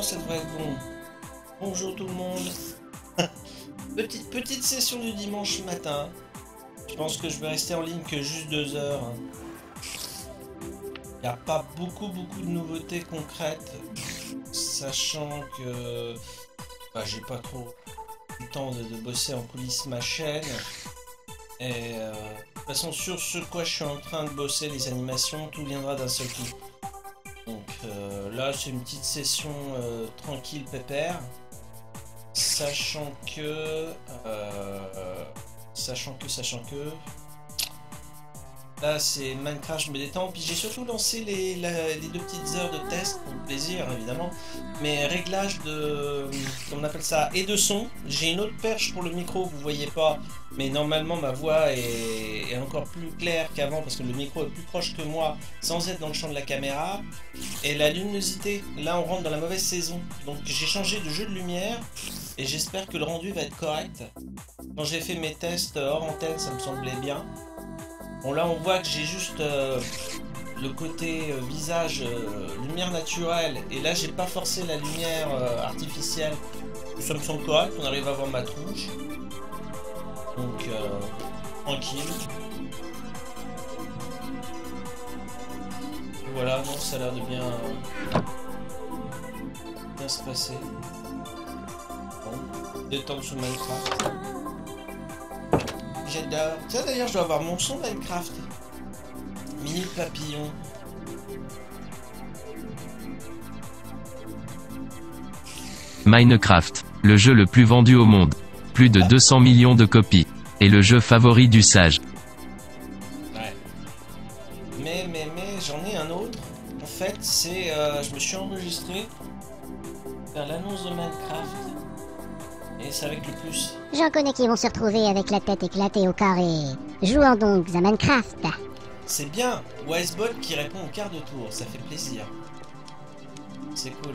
normalement ça devrait être bon? Bonjour tout le monde. petite, petite session du dimanche matin. Je pense que je vais rester en ligne que juste deux heures. Il n'y a pas beaucoup beaucoup de nouveautés concrètes. Sachant que bah, j'ai pas trop le temps de, bosser en coulisses ma chaîne. Et euh, de toute façon sur ce quoi je suis en train de bosser, les animations, tout viendra d'un seul coup. Euh, là c'est une petite session euh, tranquille pépère. Sachant que... sachant que, sachant que... Là, c'est Minecraft, je me détends. Puis j'ai surtout lancé les, deux petites heures de test pour le plaisir, évidemment. Mais réglage de. Comment on appelle ça Et de son. J'ai une autre perche pour le micro, vous voyez pas. Mais normalement, ma voix est, encore plus claire qu'avant parce que le micro est plus proche que moi sans être dans le champ de la caméra. Et la luminosité, là, on rentre dans la mauvaise saison. Donc j'ai changé de jeu de lumière et j'espère que le rendu va être correct. Quand j'ai fait mes tests hors antenne, ça me semblait bien. Bon là on voit que j'ai juste euh, le côté euh, visage euh, lumière naturelle et là j'ai pas forcé la lumière artificielle. Ça me semble correct, on arrive à voir ma tronche. Donc tranquille. voilà, non, ça a l'air de bien, bien se passer. Bon, détendre sur Minecraft. J'adore. Tiens, d'ailleurs, je dois avoir mon son Minecraft. Mini papillon. Minecraft, le jeu le plus vendu au monde. Plus de 200 millions de copies. Et le jeu favori du sage. Ouais. Mais, mais, mais, j'en ai un autre. En fait, c'est... Euh, je me suis enregistré faire l'annonce de Minecraft. Et c'est avec le plus. J'en connais qui vont se retrouver avec la tête éclatée au carré. Jouons donc à Minecraft. C'est bien, Wisebot qui répond au quart de tour, ça fait plaisir. C'est cool.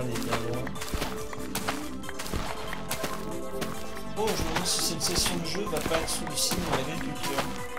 Loin. Oh, je me demande si cette session de jeu va pas être signe de l'agriculture.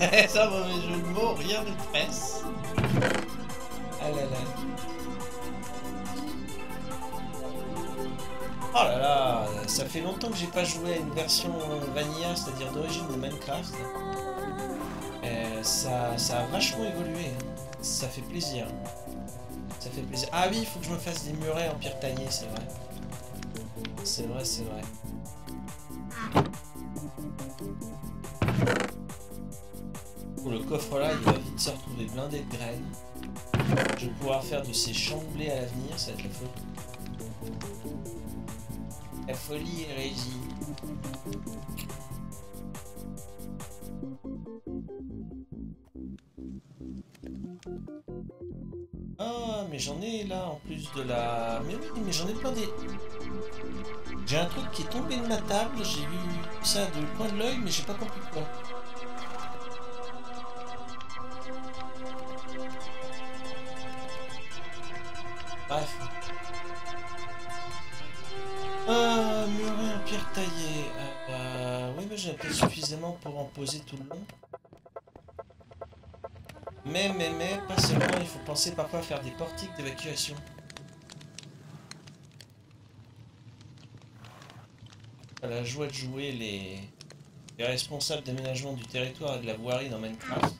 Ça, mauvais jeu de mots, rien ne presse. Ah là là. Oh là là, ça fait longtemps que j'ai pas joué à une version vanilla, c'est-à-dire d'origine de Minecraft. Euh, ça, ça a vachement évolué. Ça fait plaisir. Ça fait plaisir. Ah oui, il faut que je me fasse des murets en pierre taillée, c'est vrai. C'est vrai, c'est vrai. Pour le coffre là, il va vite se retrouver blindé de graines. Je vais pouvoir faire de ces champs de à l'avenir, ça va être la folie. La folie, Régie. Ah, mais j'en ai là en plus de la. Mais oui, mais j'en ai plein des. J'ai un truc qui est tombé de ma table, j'ai vu ça du coin de l'œil, mais j'ai pas compris quoi. Bref. Ah, muré en pierre taillée. Euh, euh, oui, mais j'ai pas suffisamment pour en poser tout le long. Mais, mais, mais, pas seulement, il faut penser parfois à faire des portiques d'évacuation. À la joie de jouer les, les responsables d'aménagement du territoire et de la voirie dans Minecraft.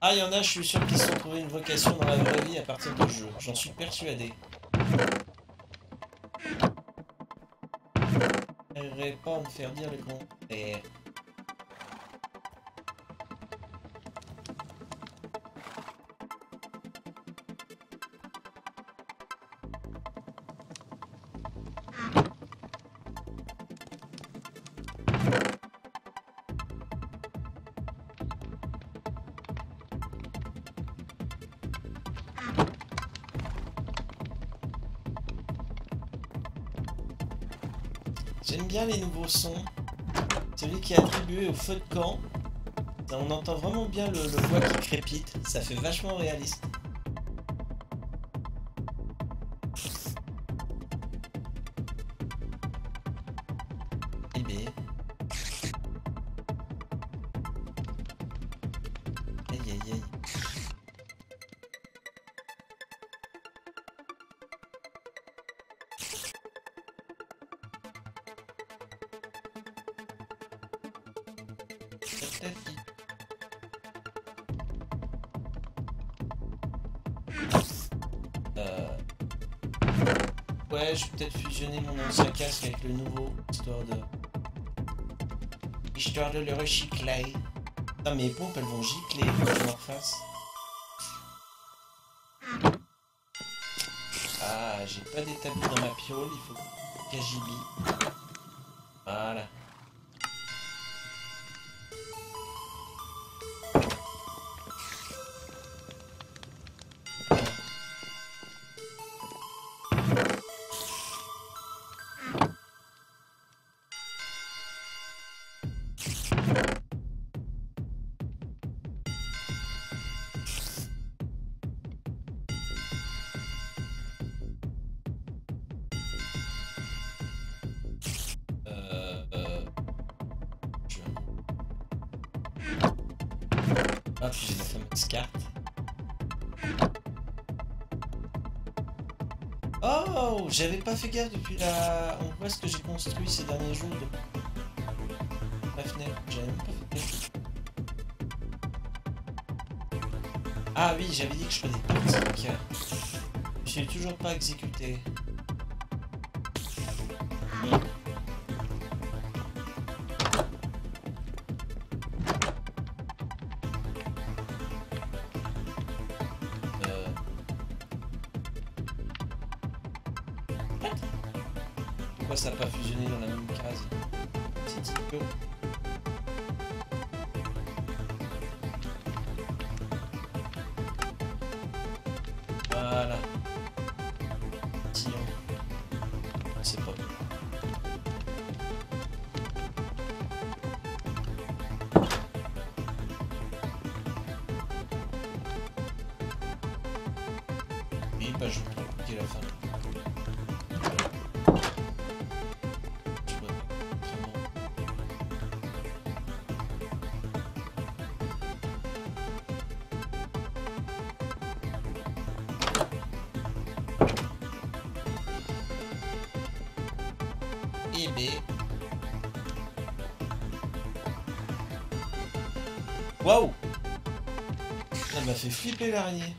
Ah, il y en a, je suis sûr qu'ils se sont trouvés une vocation dans la vraie vie à partir de jeu. J'en suis persuadé. Me faire dire le contraire. Celui qui est attribué au feu de camp. On entend vraiment bien le, le bois qui crépite. Ça fait vachement réaliste. Fusionner mon ancien casque avec le nouveau, histoire de... Histoire de le recycler. Putain, mes pompes, elles vont gicler refasse. Ah, j'ai pas d'établi dans ma piole, il faut gibi. Voilà. J'avais pas fait gaffe depuis la... On voit ce que j'ai construit ces derniers jours de... La fenêtre, pas. Ah oui, j'avais dit que je ferais des portiques. Je toujours pas exécuté. Je peux cliquer la fin. Pas. Waouh Ça m'a fait flipper l'araignée.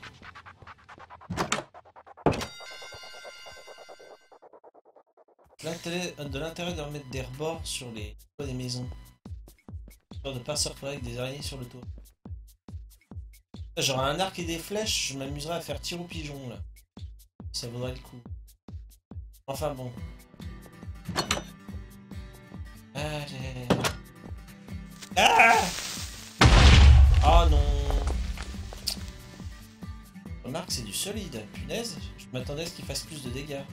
De l'intérêt de remettre des rebords sur les toits des maisons. Peur de pas se avec des araignées sur le toit. J'aurais un arc et des flèches, je m'amuserais à faire tir au pigeon là. Ça vaudrait le coup. Enfin bon. Allez. Ah Oh non Remarque, c'est du solide. Punaise, je m'attendais à ce qu'il fasse plus de dégâts.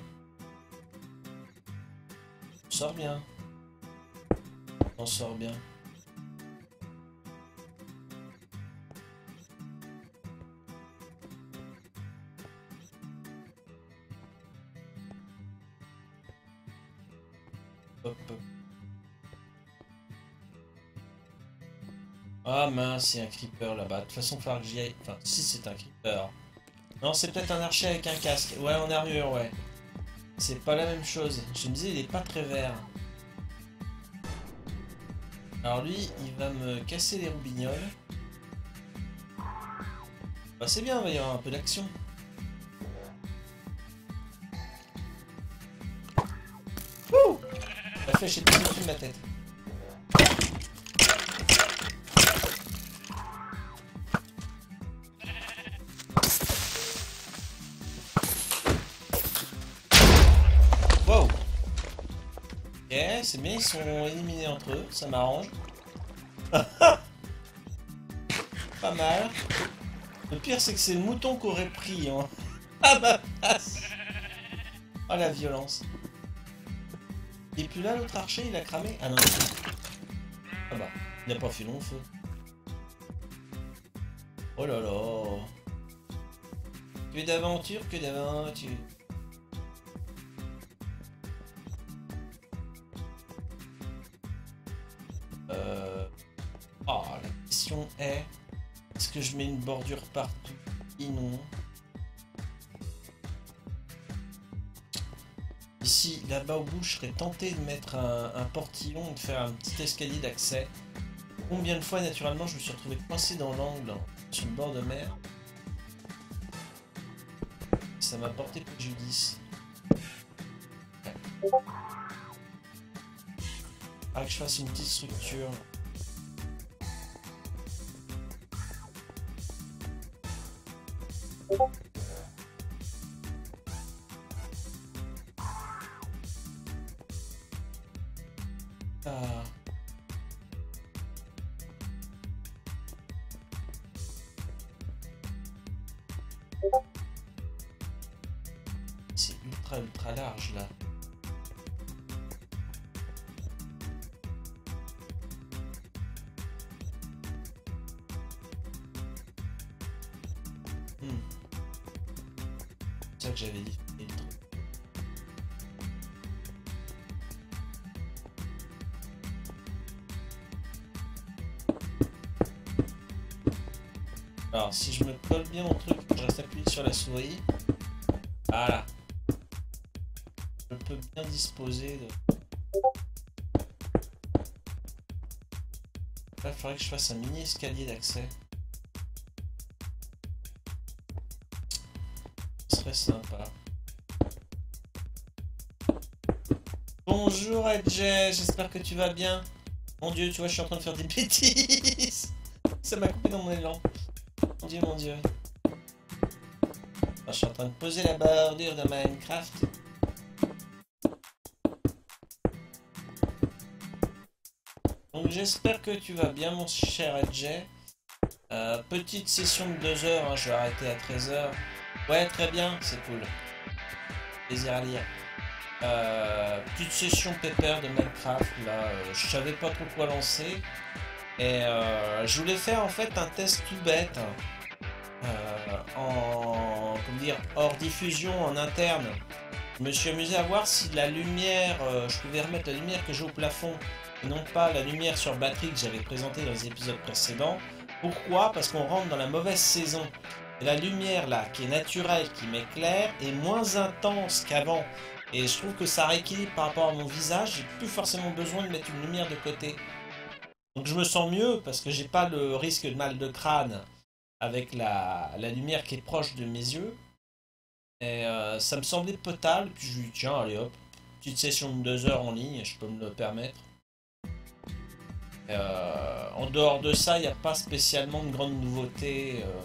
On sort bien. On sort bien. Hop. Ah mince, c'est un creeper là-bas. De toute façon, il. Enfin, si c'est un creeper. Non, c'est peut-être un archer avec un casque. Ouais, en armure, ouais. C'est pas la même chose. Je me disais, il est pas très vert. Alors lui, il va me casser les roubignoles. Bah c'est bien, il va y avoir un peu d'action. Ouh La flèche est au-dessus de ma tête. Bien, ils sont éliminés entre eux, ça m'arrange. Pas mal. Le pire, c'est que c'est le mouton qu'aurait pris hein. à ma place. Oh la violence. Est plus là l'autre archer, il a cramé Ah non. Ah bah, il a pas fait long feu. Oh là là. Que d'aventure, que d'aventure. Est-ce que je mets une bordure partout? Non. Ici, là-bas au bout, je serais tenté de mettre un, un portillon de faire un petit escalier d'accès. Combien de fois, naturellement, je me suis retrouvé coincé dans l'angle sur le bord de mer? Ça m'a porté préjudice. Ah, que je fasse une petite structure. Si je me colle bien mon truc, je reste appuyé sur la souris. Voilà. Je peux bien disposer de... Là, il faudrait que je fasse un mini escalier d'accès. Ce serait sympa. Bonjour Edge, j'espère que tu vas bien. Mon dieu, tu vois, je suis en train de faire des bêtises. Ça m'a coupé dans mon élan. Mon dieu, mon dieu. Alors, je suis en train de poser la bordure de Minecraft. Donc j'espère que tu vas bien mon cher Edge. Euh, petite session de 2 heures, hein, je vais arrêter à 13 heures. Ouais, très bien, c'est cool. Plaisir à lire. Euh, petite session pépère de Minecraft, là, euh, je savais pas trop quoi lancer. Et euh, je voulais faire en fait un test tout bête. euh, hors diffusion, en interne. Je me suis amusé à voir si la lumière, euh, je pouvais remettre la lumière que j'ai au plafond et non pas la lumière sur batterie que j'avais présentée dans les épisodes précédents. Pourquoi? Parce qu'on rentre dans la mauvaise saison. La lumière là, qui est naturelle, qui m'éclaire, est moins intense qu'avant. Et je trouve que ça rééquilibre par rapport à mon visage. J'ai plus forcément besoin de mettre une lumière de côté. Donc je me sens mieux parce que j'ai pas le risque de mal de crâne avec la, la lumière qui est proche de mes yeux. Et euh, ça me semblait potable. Puis je lui dis tiens, allez hop, petite session de deux heures en ligne, je peux me le permettre. Euh, en dehors de ça, il n'y a pas spécialement de grandes nouveautés. euh.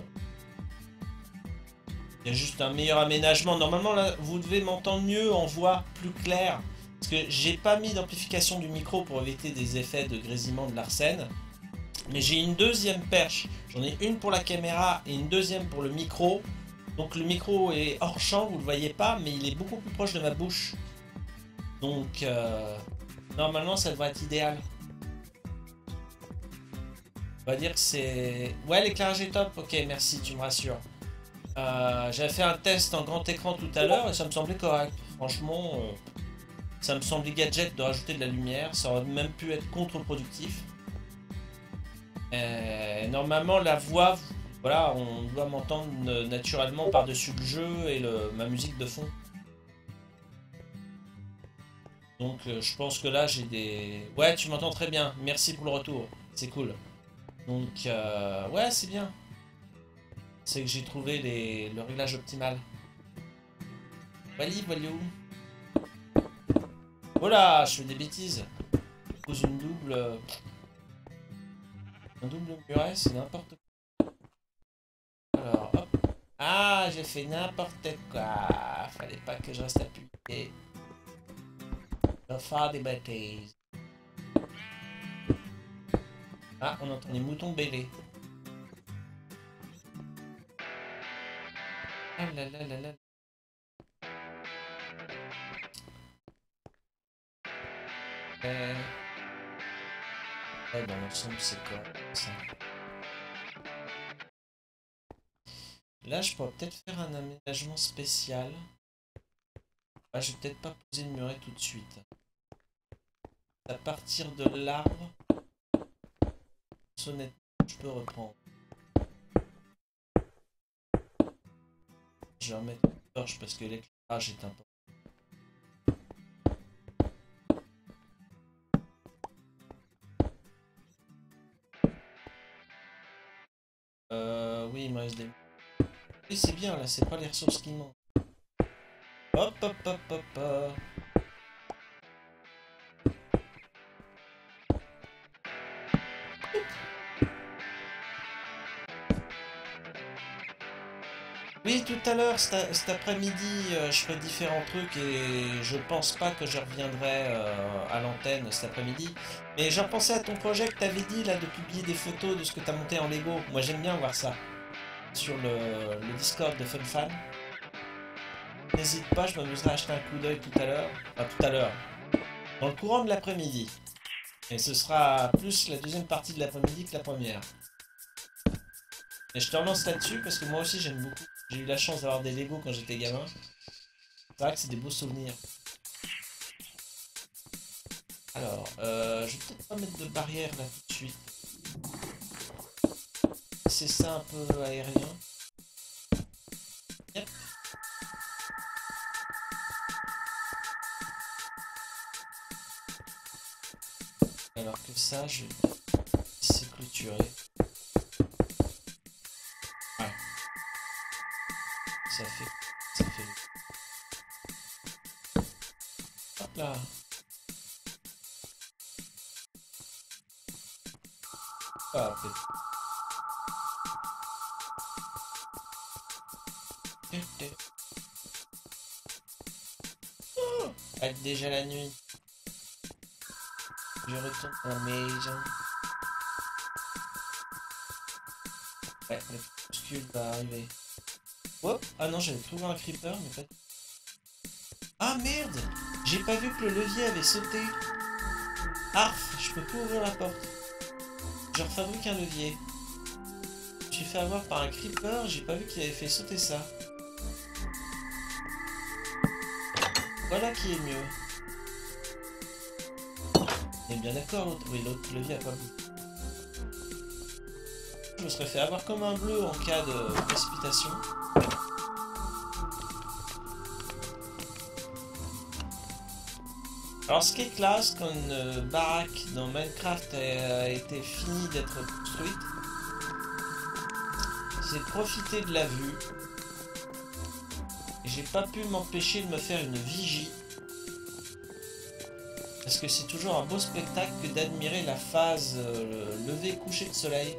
Il y a juste un meilleur aménagement. Normalement, là, vous devez m'entendre mieux en voix plus claire. Parce que j'ai pas mis d'amplification du micro pour éviter des effets de grésillement de l'arsène. Mais j'ai une deuxième perche. J'en ai une pour la caméra et une deuxième pour le micro. Donc le micro est hors champ, vous le voyez pas, mais il est beaucoup plus proche de ma bouche. Donc euh, normalement ça devrait être idéal. On va dire que c'est... Ouais l'éclairage est top, ok merci, tu me rassures. Euh, J'avais fait un test en grand écran tout à l'heure et ça me semblait correct. Franchement, euh, ça me semblait gadget de rajouter de la lumière, ça aurait même pu être contre-productif. Euh, normalement la voix, voilà, on doit m'entendre naturellement par-dessus le jeu et le, ma musique de fond. Donc euh, je pense que là j'ai des... Ouais, tu m'entends très bien, merci pour le retour, c'est cool. Donc euh, ouais, c'est bien. C'est que j'ai trouvé les... le réglage optimal. Voilà, voilà. Voilà, je fais des bêtises. Je pose une double... Un double muret, c'est n'importe quoi. Alors, hop. Ah, j'ai fait n'importe quoi. Fallait pas que je reste appuyé. Je vais faire des bêtises. Ah, on entend les moutons bêler. Ah là là là là. Euh... Dans l'ensemble, c'est quoi ça? Là, je pourrais peut-être faire un aménagement spécial. Ah, je vais peut-être pas poser le muret tout de suite. À partir de l'arbre, sonnette, je peux reprendre. Je vais remettre une torche parce que l'éclairage est important. Euh, oui, il me. Oui, c'est bien, là, c'est pas les ressources qui manquent. Hop, hop, hop, hop, hop. Oui, tout à l'heure, cet, après-midi, euh, je ferai différents trucs et je pense pas que je reviendrai euh, à l'antenne cet après-midi. Mais j'ai repensé à ton projet que t'avais dit là de publier des photos de ce que t'as monté en Lego. Moi j'aime bien voir ça sur le, le Discord de FunFan. N'hésite pas, je m'amuserai à acheter un coup d'œil tout à l'heure. Enfin tout à l'heure. Dans le courant de l'après-midi. Et ce sera plus la deuxième partie de l'après-midi que la première. Et je te relance là-dessus parce que moi aussi j'aime beaucoup. J'ai eu la chance d'avoir des Lego quand j'étais gamin. C'est vrai que c'est des beaux souvenirs. Alors, euh, je vais peut-être pas mettre de barrière là tout de suite. C'est ça un peu aérien. Alors que ça, je vais laisser clôturer. Ça fait... Ça fait... Hop là déjà la nuit. Je retourne à la maison. Ouais, le va arriver. Oh Ah non, j'avais trouvé un creeper, mais pas... Ah merde J'ai pas vu que le levier avait sauté. Arf, je peux plus ouvrir la porte. Je refabrique un levier. J'ai fait avoir par un creeper, j'ai pas vu qu'il avait fait sauter ça. Voilà qui est mieux. Est bien d'accord, l'autre. Oui, l'autre levier a pas bougé. Je me serais fait avoir comme un bleu en cas de précipitation. Alors ce qui est classe quand une baraque dans Minecraft a, été finie d'être construite, c'est profiter de la vue. Et J'ai pas pu m'empêcher de me faire une vigie. Parce que c'est toujours un beau spectacle que d'admirer la phase euh, lever-coucher de soleil.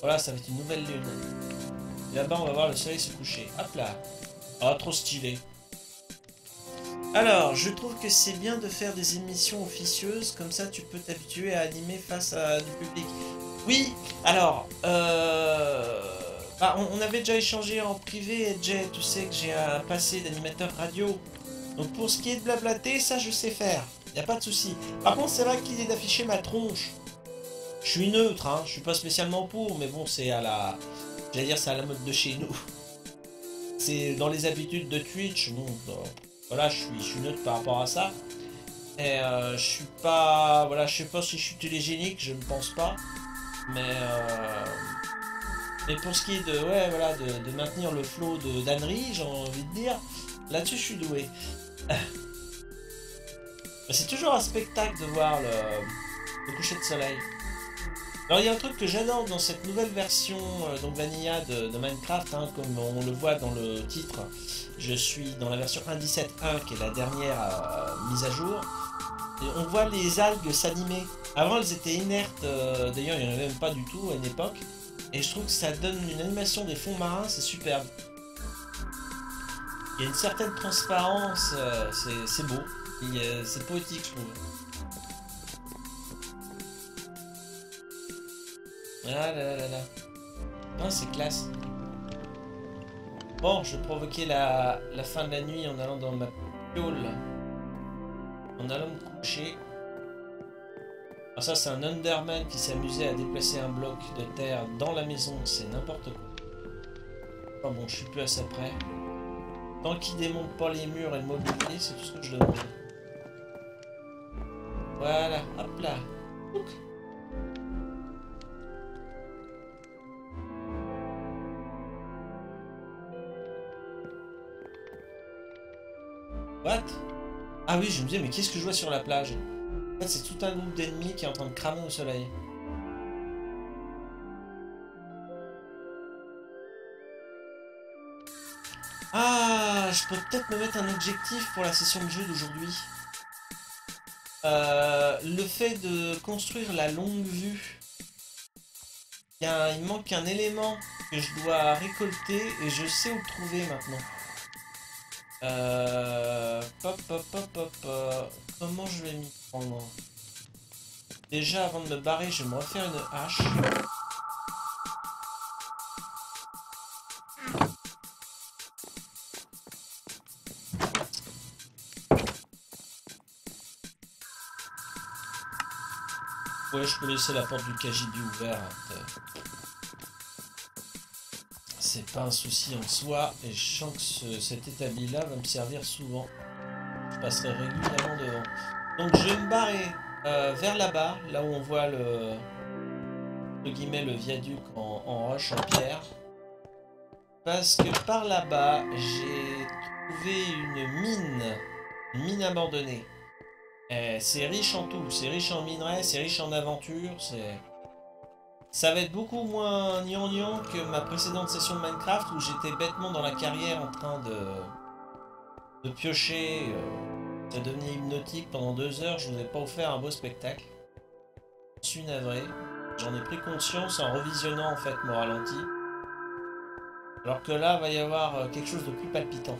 Voilà, ça va être une nouvelle lune. Là-bas, on va voir le soleil se coucher. Hop là. Ah, trop stylé. Alors, je trouve que c'est bien de faire des émissions officieuses, comme ça tu peux t'habituer à animer face à du public. Oui, alors, euh, bah, on, avait déjà échangé en privé, Jay, tu sais que j'ai un passé d'animateur radio. Donc pour ce qui est de blablater, ça je sais faire, y a pas de souci. Par contre, c'est vrai qu'il est d'afficher ma tronche. Je suis neutre, hein, je suis pas spécialement pour, mais bon, c'est à la... J'allais dire, c'est à la mode de chez nous. C'est dans les habitudes de Twitch, bon, euh, voilà, je suis, neutre par rapport à ça. Et euh, je suis pas, voilà, je sais pas si je suis télégénique, je ne pense pas. Mais, euh, mais pour ce qui est de, ouais, voilà, de, maintenir le flow de d'ânerie, j'ai envie de dire, là-dessus je suis doué. C'est toujours un spectacle de voir le, coucher de soleil. Alors il y a un truc que j'adore dans cette nouvelle version euh, donc Vanilla de, de Minecraft, hein, comme on le voit dans le titre, je suis dans la version 1.17.1 qui est la dernière euh, mise à jour. Et on voit les algues s'animer. Avant elles étaient inertes, euh, d'ailleurs il n'y en avait même pas du tout à une époque. Et je trouve que ça donne une animation des fonds marins, c'est superbe. Il y a une certaine transparence, euh, c'est- beau. C'est poétique je trouve. Ah là là là là. Ah, c'est classe. Bon, je vais provoquer la, la fin de la nuit en allant dans ma piole. En allant me coucher. Alors ça, c'est un Underman qui amusé à déplacer un bloc de terre dans la maison. C'est n'importe quoi. Enfin bon, je suis plus à ça près. Tant qu'il démonte pas les murs et le mobilier, c'est tout ce que je demande. Voilà, hop là. Ah oui, je me disais, mais qu'est-ce que je vois sur la plage? En fait, c'est tout un groupe d'ennemis qui est en train de cramer au soleil. Ah, je peux peut-être me mettre un objectif pour la session de jeu d'aujourd'hui. Euh, le fait de construire la longue vue. Il, il manque un élément que je dois récolter et je sais où trouver maintenant. Euh, pop, pop, pop, pop, pop. Comment je vais m'y prendre Déjà, avant de me barrer, je vais me refaire une hache. Ouais, je peux laisser la porte du KGB ouverte. C'est pas un souci en soi, et je sens que ce- cet établi-là va me servir souvent. Je passerai régulièrement devant. Donc je vais me barrer euh, vers là-bas, là où on voit le, entre guillemets, le viaduc en, roche, en pierre. Parce que par là-bas, j'ai trouvé une mine, mine abandonnée. C'est riche en tout, c'est riche en minerais, c'est riche en aventures, c'est... Ça va être beaucoup moins gnangnan que ma précédente session de Minecraft où j'étais bêtement dans la carrière en train de, de piocher. euh, ça devenait hypnotique pendant deux heures, je vous ai pas offert un beau spectacle. Je suis navré. J'en ai pris conscience en revisionnant en fait mon ralenti. Alors que là, va y avoir euh, quelque chose de plus palpitant.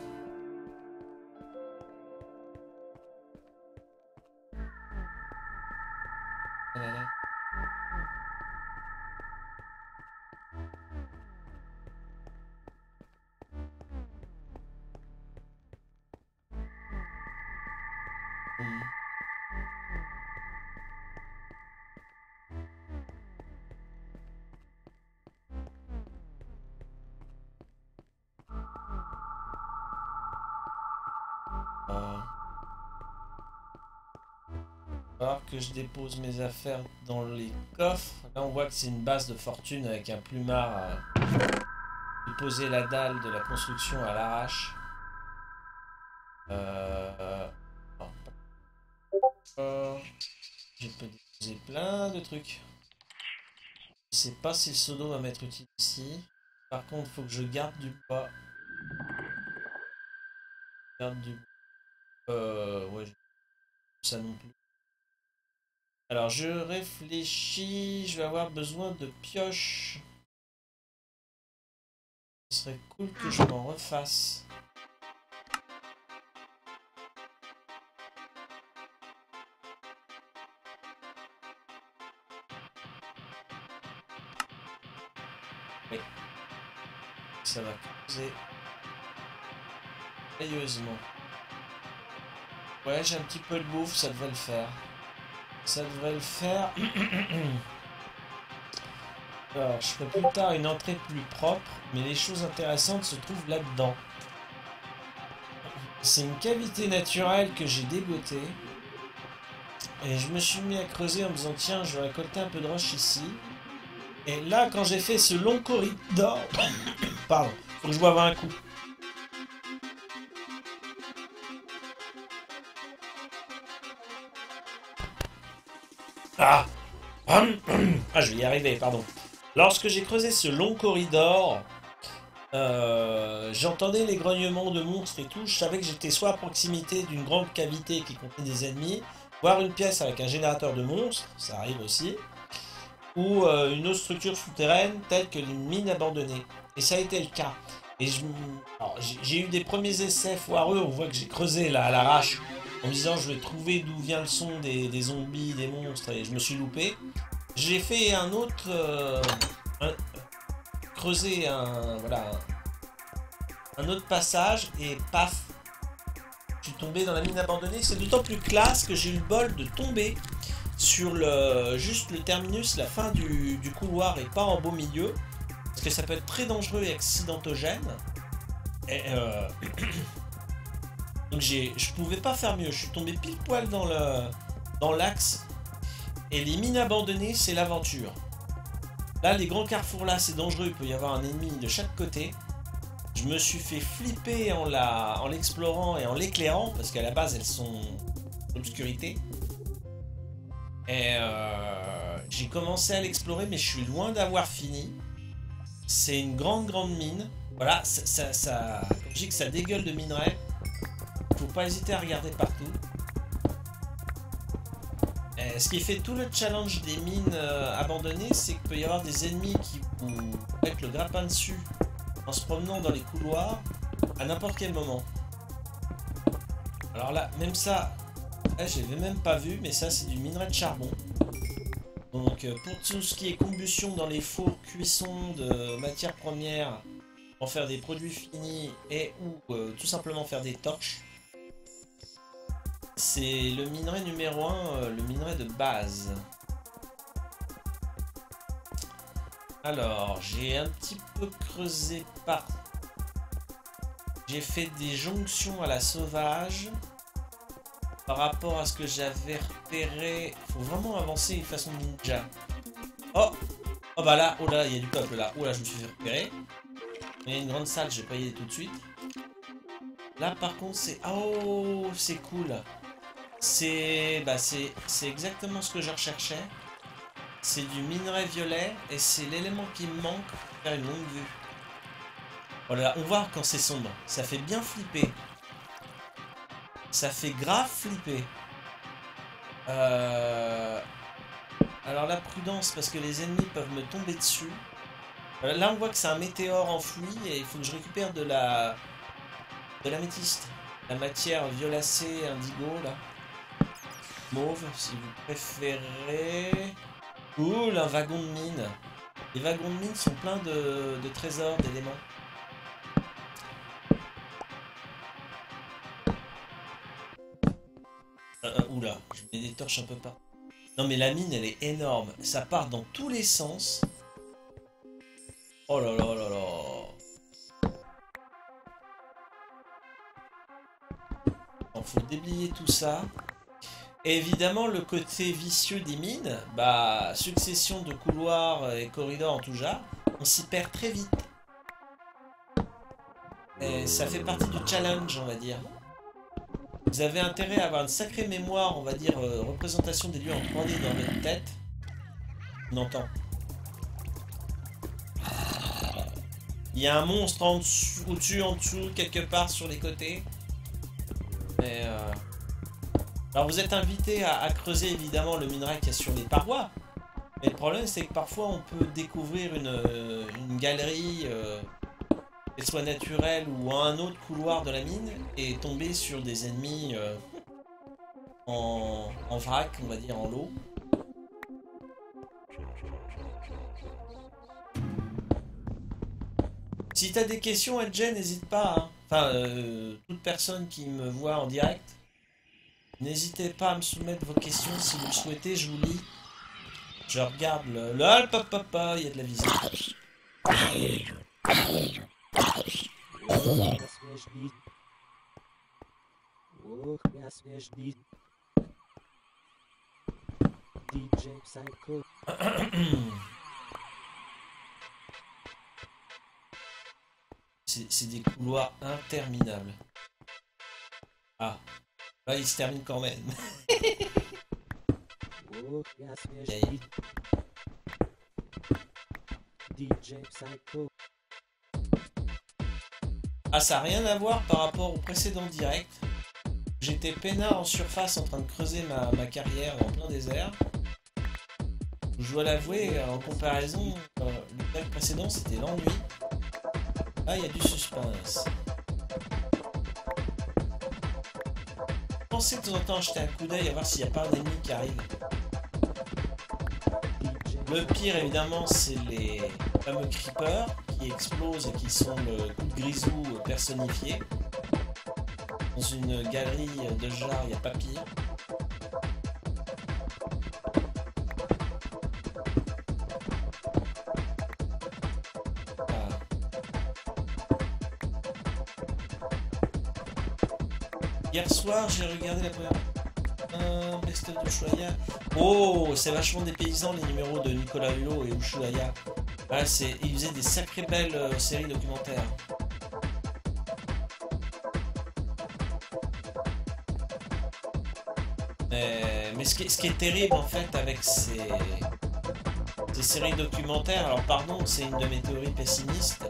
Je dépose mes affaires dans les coffres. Là, on voit que c'est une base de fortune avec un plumard à déposer la dalle de la construction à l'arrache. Non, pas- Euh, Je peux déposer plein de trucs. Je sais pas si le sodo va m'être utile ici. Par contre, faut que je garde du bois. Garde du Euh, ouais. ça non plus. Alors je réfléchis, je vais avoir besoin de pioches. Ce serait cool que je m'en refasse. Oui. Ça va creuser. Sérieusement. Ouais, j'ai un petit peu de bouffe, ça devrait le faire. Ça devrait le faire. Alors, je ferai plus tard une entrée plus propre, mais les choses intéressantes se trouvent là-dedans. C'est une cavité naturelle que j'ai dégotée. Et je me suis mis à creuser en me disant, tiens, je vais récolter un peu de roche ici. Et là, quand j'ai fait ce long corridor... Pardon, faut que je boive un coup. Ah Ah, je vais y arriver, pardon. Lorsque j'ai creusé ce long corridor, euh, j'entendais les grognements de monstres et tout. Je savais que j'étais soit à proximité d'une grande cavité qui contenait des ennemis, voire une pièce avec un générateur de monstres, ça arrive aussi, ou euh, une autre structure souterraine telle que une mine abandonnée. Et ça a été le cas. Et j'ai eu des premiers essais foireux, on voit que j'ai creusé là à l'arrache en me disant je vais trouver d'où vient le son des, zombies, des monstres, et je me suis loupé. J'ai fait un autre... Euh, creuser un... Voilà. Un, autre passage, et paf Je suis tombé dans la mine abandonnée. C'est d'autant plus classe que j'ai eu le bol de tomber sur le juste le terminus, la fin du, couloir, et pas en beau milieu. Parce que ça peut être très dangereux et accidentogène. Et... Euh, Donc j'ai, je pouvais pas faire mieux. Je suis tombé pile poil dans l'axe. Et les mines abandonnées, c'est l'aventure. Là, les grands carrefours là, c'est dangereux. Il peut y avoir un ennemi de chaque côté. Je me suis fait flipper en l'explorant et en l'éclairant parce qu'à la base elles sont obscurité. Et euh, j'ai commencé à l'explorer, mais je suis loin d'avoir fini. C'est une grande grande mine. Voilà, ça, ça, que ça dégueule de minerai faut pas hésiter à regarder partout. ce qui fait tout le challenge des mines euh, abandonnées, c'est qu'il peut y avoir des ennemis qui vous mettent le grappin dessus en se promenant dans les couloirs à n'importe quel moment. Alors là, même ça, je j'avais même pas vu, mais ça c'est du minerai de charbon. Donc euh, pour tout ce qui est combustion dans les fours, cuisson de matières premières, en faire des produits finis et ou euh, tout simplement faire des torches, c'est le minerai numéro 1, euh, le minerai de base. Alors, j'ai un petit peu creusé par... J'ai fait des jonctions à la sauvage. Par rapport à ce que j'avais repéré... Faut vraiment avancer façon ninja. Oh Oh bah là, oh là, il y a du peuple là. Oh là, je me suis fait repérer. Il y a une grande salle, je vais pas y aller tout de suite. Là, par contre, c'est... Oh, c'est cool. C'est bah c'est exactement ce que je recherchais. C'est du minerai violet et c'est l'élément qui me manque pour faire une longue vue. Voilà, on voit quand c'est sombre. Ça fait bien flipper. Ça fait grave flipper. Euh, alors la prudence parce que les ennemis peuvent me tomber dessus. Euh, là on voit que c'est un météore enfoui et il faut que je récupère de la de la métiste. La matière violacée indigo là mauve, si vous préférez. Ouh, un wagon de mine. Les wagons de mine sont pleins de, trésors, d'éléments. Euh, euh, oula, je mets des torches un peu pas. Non mais la mine elle est énorme. Ça part dans tous les sens. Oh là là là là. Il faut déblayer tout ça évidemment, le côté vicieux des mines, bah, succession de couloirs et corridors en tout genre, on s'y perd très vite. Et ça fait partie du challenge, on va dire. Vous avez intérêt à avoir une sacrée mémoire, on va dire, euh, représentation des lieux en 3D dans votre tête. On entend. Il y a un monstre en dessous, au-dessus, en dessous, quelque part sur les côtés. Mais... Alors vous êtes invité à, creuser évidemment le minerai qu'il y a sur les parois. Mais le problème c'est que parfois on peut découvrir une, euh, une galerie, euh, qu'elle soit naturelle ou un autre couloir de la mine, et tomber sur des ennemis euh, en, en vrac, on va dire en lot. Si t'as des questions, Edgen, n'hésite pas. hein. Enfin, euh, toute personne qui me voit en direct, N'hésitez pas à me soumettre vos questions si vous le souhaitez, je vous lis. Je regarde le... Là, le papa, papa, il y a de la visite. DJ Psycho. C'est des couloirs interminables. Ah. Là, il se termine quand même. Ah, ça n'a rien à voir par rapport au précédent direct. J'étais peinard en surface en train de creuser ma, ma carrière en plein désert. Je dois l'avouer, euh, en comparaison, euh, le direct précédent c'était l'ennui. Là, il y a du suspense. Pensez de temps en temps jeter un coup d'œil à voir s'il n'y a pas un ennemi qui arrive. Le pire, évidemment, c'est les fameux creepers qui explosent et qui sont le grisou personnifié. Dans une galerie de jarre, il n'y a pas pire. Hier soir, j'ai regardé la première un best of d'Ushuaïa. Oh, c'est vachement des paysans les numéros de Nicolas Hulot et Ushuaïa. C'est, ils faisaient des sacrées belles euh, séries documentaires. Mais, mais ce, qui est, terrible en fait avec ces séries documentaires, alors pardon, c'est une de mes théories pessimistes,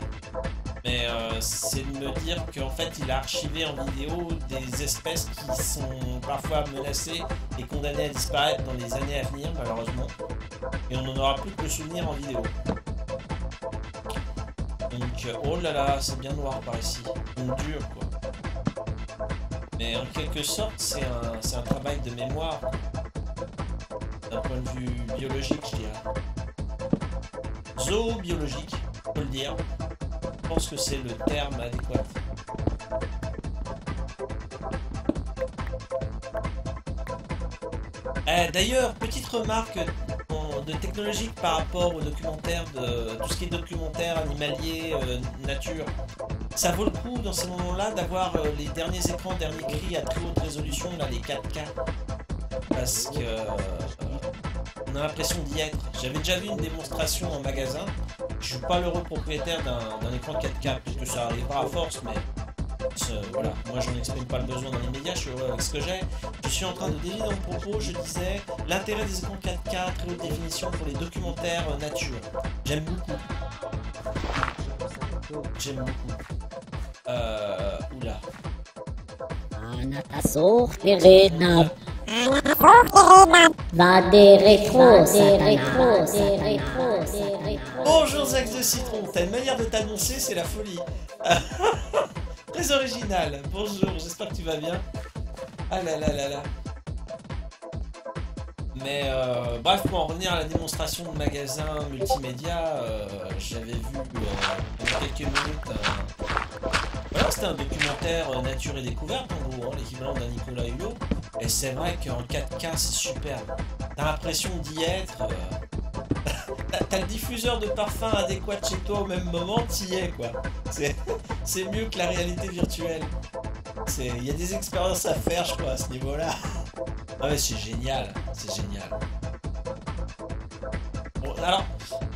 mais euh, c'est de me dire qu'en fait il a archivé en vidéo des espèces qui sont parfois menacées et condamnées à disparaître dans les années à venir malheureusement. Et on n'en aura plus que le souvenir en vidéo. Donc euh, oh là là, c'est bien noir par ici. Donc dur quoi. Mais en quelque sorte c'est un, un travail de mémoire. D'un point de vue biologique je dirais. Zoobiologique, on peut le dire. Je pense que c'est le terme adéquat. Eh, D'ailleurs, petite remarque de technologique par rapport au documentaire, de tout ce qui est documentaire, animalier, euh, nature. Ça vaut le coup dans ces moments-là d'avoir euh, les derniers écrans, derniers cris à très haute résolution, là, les 4K. Parce que euh, on a l'impression d'y être. J'avais déjà vu une démonstration en magasin. Je suis pas l'heureux propriétaire d'un écran 4K, puisque ça arrivera à force, mais voilà, moi j'en exprime pas le besoin dans les médias, je suis heureux avec ce que j'ai. Je suis en train de dévier dans mon propos, je disais l'intérêt des écrans 4K, très haute définition pour les documentaires euh, nature. J'aime beaucoup, j'aime beaucoup. Euh. Oula. Va des rétros, des rétros, des rétros. Bonjour Zax de Citron, ta manière de t'annoncer, c'est la folie. Très original. Bonjour, j'espère que tu vas bien. Ah là là là là. Mais euh, bref, pour en revenir à la démonstration de magasin multimédia, euh, j'avais vu euh, pendant quelques minutes. Voilà, c'était un documentaire euh, nature et découverte en gros, hein, l'équivalent d'un Nicolas Hulot. Et c'est vrai qu'en 4K c'est superbe. T'as l'impression d'y être. T'as- le diffuseur de parfum adéquat chez toi au même moment, t'y es quoi. C'est mieux que la réalité virtuelle. Il y a des expériences à faire, je crois, à ce niveau-là. Ah ouais, c'est génial, c'est génial. Bon, alors,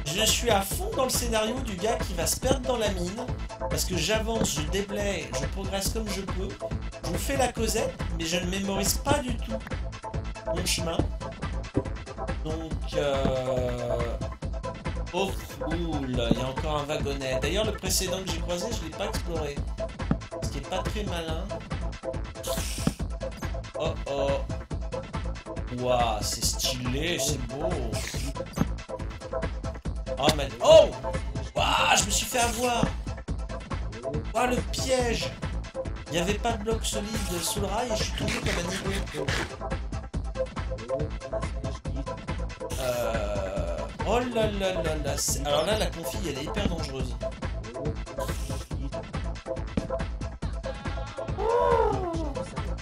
je suis à fond dans le scénario du gars qui va se perdre dans la mine, parce que j'avance, je déblaye, je progresse comme je peux, je fais la causette, mais je ne mémorise pas du tout mon chemin. Donc, euh... Oh, cool, il y a encore un wagonnet. D'ailleurs, le précédent que j'ai croisé, je ne l'ai pas exploré. Ce qui est pas très malin. Oh oh. Waouh, c'est stylé, c'est beau. Oh, mais... Oh Waouh, je me suis fait avoir Waouh, le piège Il n'y avait pas de bloc solide sous le rail et je suis tombé comme un niveau. Euh... Oh là là là là. Alors là, la config, elle est hyper dangereuse.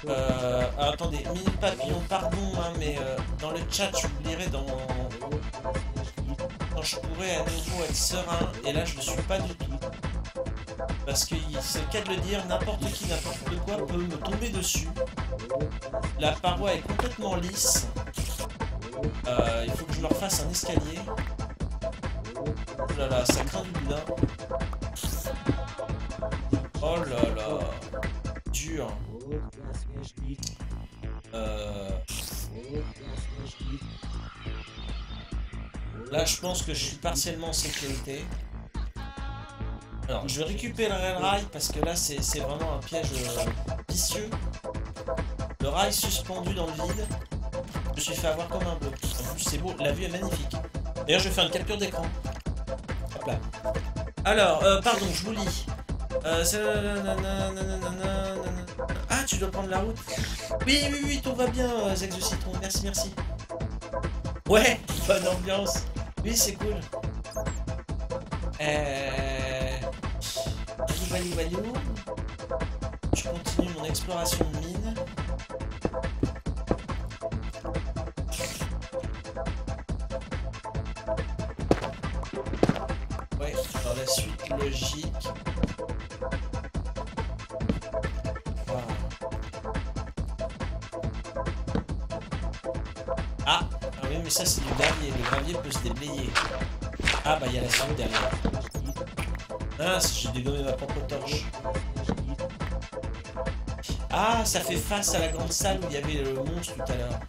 Euh, attendez, mini papillon, pardon, hein, mais euh, dans le chat, j'oublierai dans quand je pourrais à nouveau être serein, et là, je ne suis pas du tout. Parce que c'est le cas de le dire, n'importe qui, n'importe quoi peut me tomber dessus. La paroi est complètement lisse. Euh, il faut que je me refasse un escalier. Oh là là, ça craint du boudin. Oh là là, dur. Euh, là, je pense que je suis partiellement en sécurité. Alors, je vais récupérer le rail parce que là, c'est c'est vraiment un piège euh, vicieux. Le rail suspendu dans le vide. Me suis fait avoir comme un bloc. En plus, c'est beau, la vue est magnifique. D'ailleurs, je vais faire une capture d'écran. Hop là. Alors, euh, pardon, je vous lis. Ah, tu dois prendre la route Oui, oui, oui, tout va bien, euh, Zex de Citron. Merci, merci. Ouais, bonne ambiance. Oui, c'est cool. Euh... Je continue mon exploration de mine. La suite logique. Ah, ah oui, mais ça c'est du gravier. Le gravier peut se déblayer. Ah bah il y a la suite derrière. Ah, j'ai dégommé ma propre torche. Ah, ça fait face à la grande salle où il y avait le monstre tout à l'heure.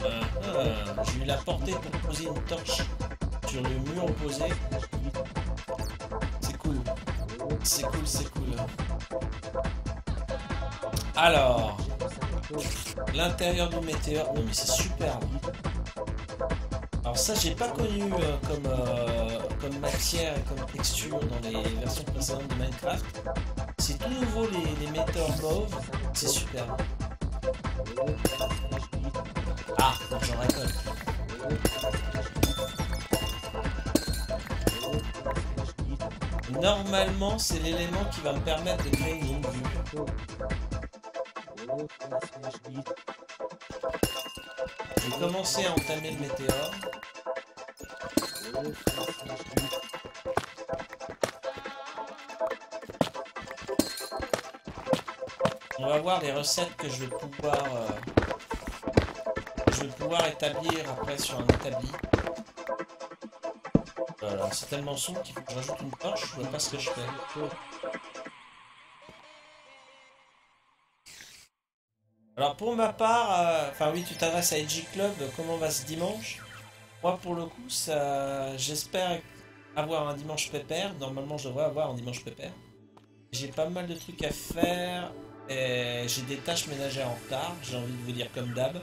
Ah, ah, j'ai eu la portée pour poser une torche sur le mur opposé. C'est cool. C'est cool, c'est cool. Alors, l'intérieur du météore. Non mais c'est superbe. Alors ça, j'ai pas connu euh, comme, euh, comme matière et comme texture dans les versions précédentes de Minecraft. C'est tout nouveau les, les météores mauves. C'est superbe. Normalement, c'est l'élément qui va me permettre de créer une longue vue. Je vais commencer à entamer le météore. On va voir les recettes que je vais pouvoir euh, je vais pouvoir établir après sur un établi. C'est tellement sombre qu'il faut que je rajoute une torche, je vois pas ce que je fais. Alors pour ma part, euh, enfin oui, tu t'adresses à Edgy Club, comment va ce dimanche? Moi pour le coup, ça, j'espère avoir un dimanche pépère. Normalement, je devrais avoir un dimanche pépère. J'ai pas mal de trucs à faire. et J'ai des tâches ménagères en retard, j'ai envie de vous dire comme d'hab.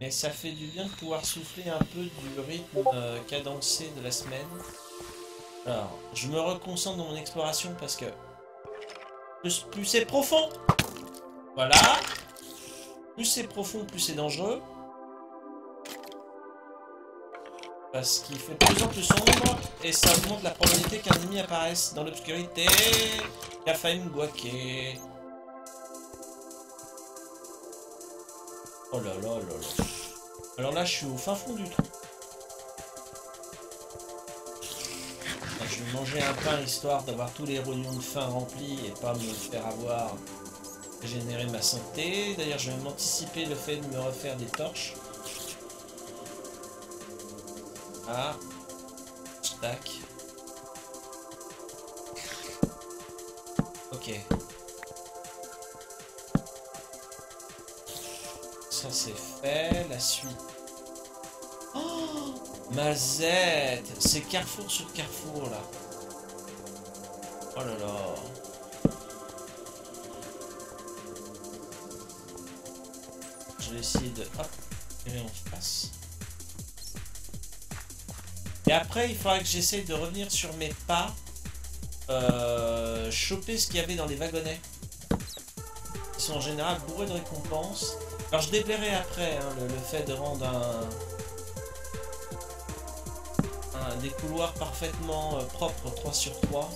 Mais ça fait du bien de pouvoir souffler un peu du rythme euh, cadencé de la semaine. Alors, je me reconcentre dans mon exploration parce que plus, c'est profond, voilà, plus c'est profond, plus c'est dangereux. Parce qu'il fait de plus en plus sombre et ça augmente la probabilité qu'un ennemi apparaisse dans l'obscurité. Me guaquer. Oh là là là là. Alors là, je suis au fin fond du trou. Je vais manger un pain histoire d'avoir tous les rognons de faim remplis et pas me faire avoir générer ma santé. D'ailleurs, je vais m'anticiper le fait de me refaire des torches. Ah. Tac. Ok. Ça c'est fait. La suite. Mazette C'est carrefour sur carrefour là. Oh là là. Je vais essayer de... Hop, aller en face. Et après, il faudra que j'essaye de revenir sur mes pas. Euh, choper ce qu'il y avait dans les wagonnets. Ils sont en général bourrés de récompenses. Alors je déplairai après hein, le, fait de rendre un- des couloirs parfaitement euh, propres 3 sur 3.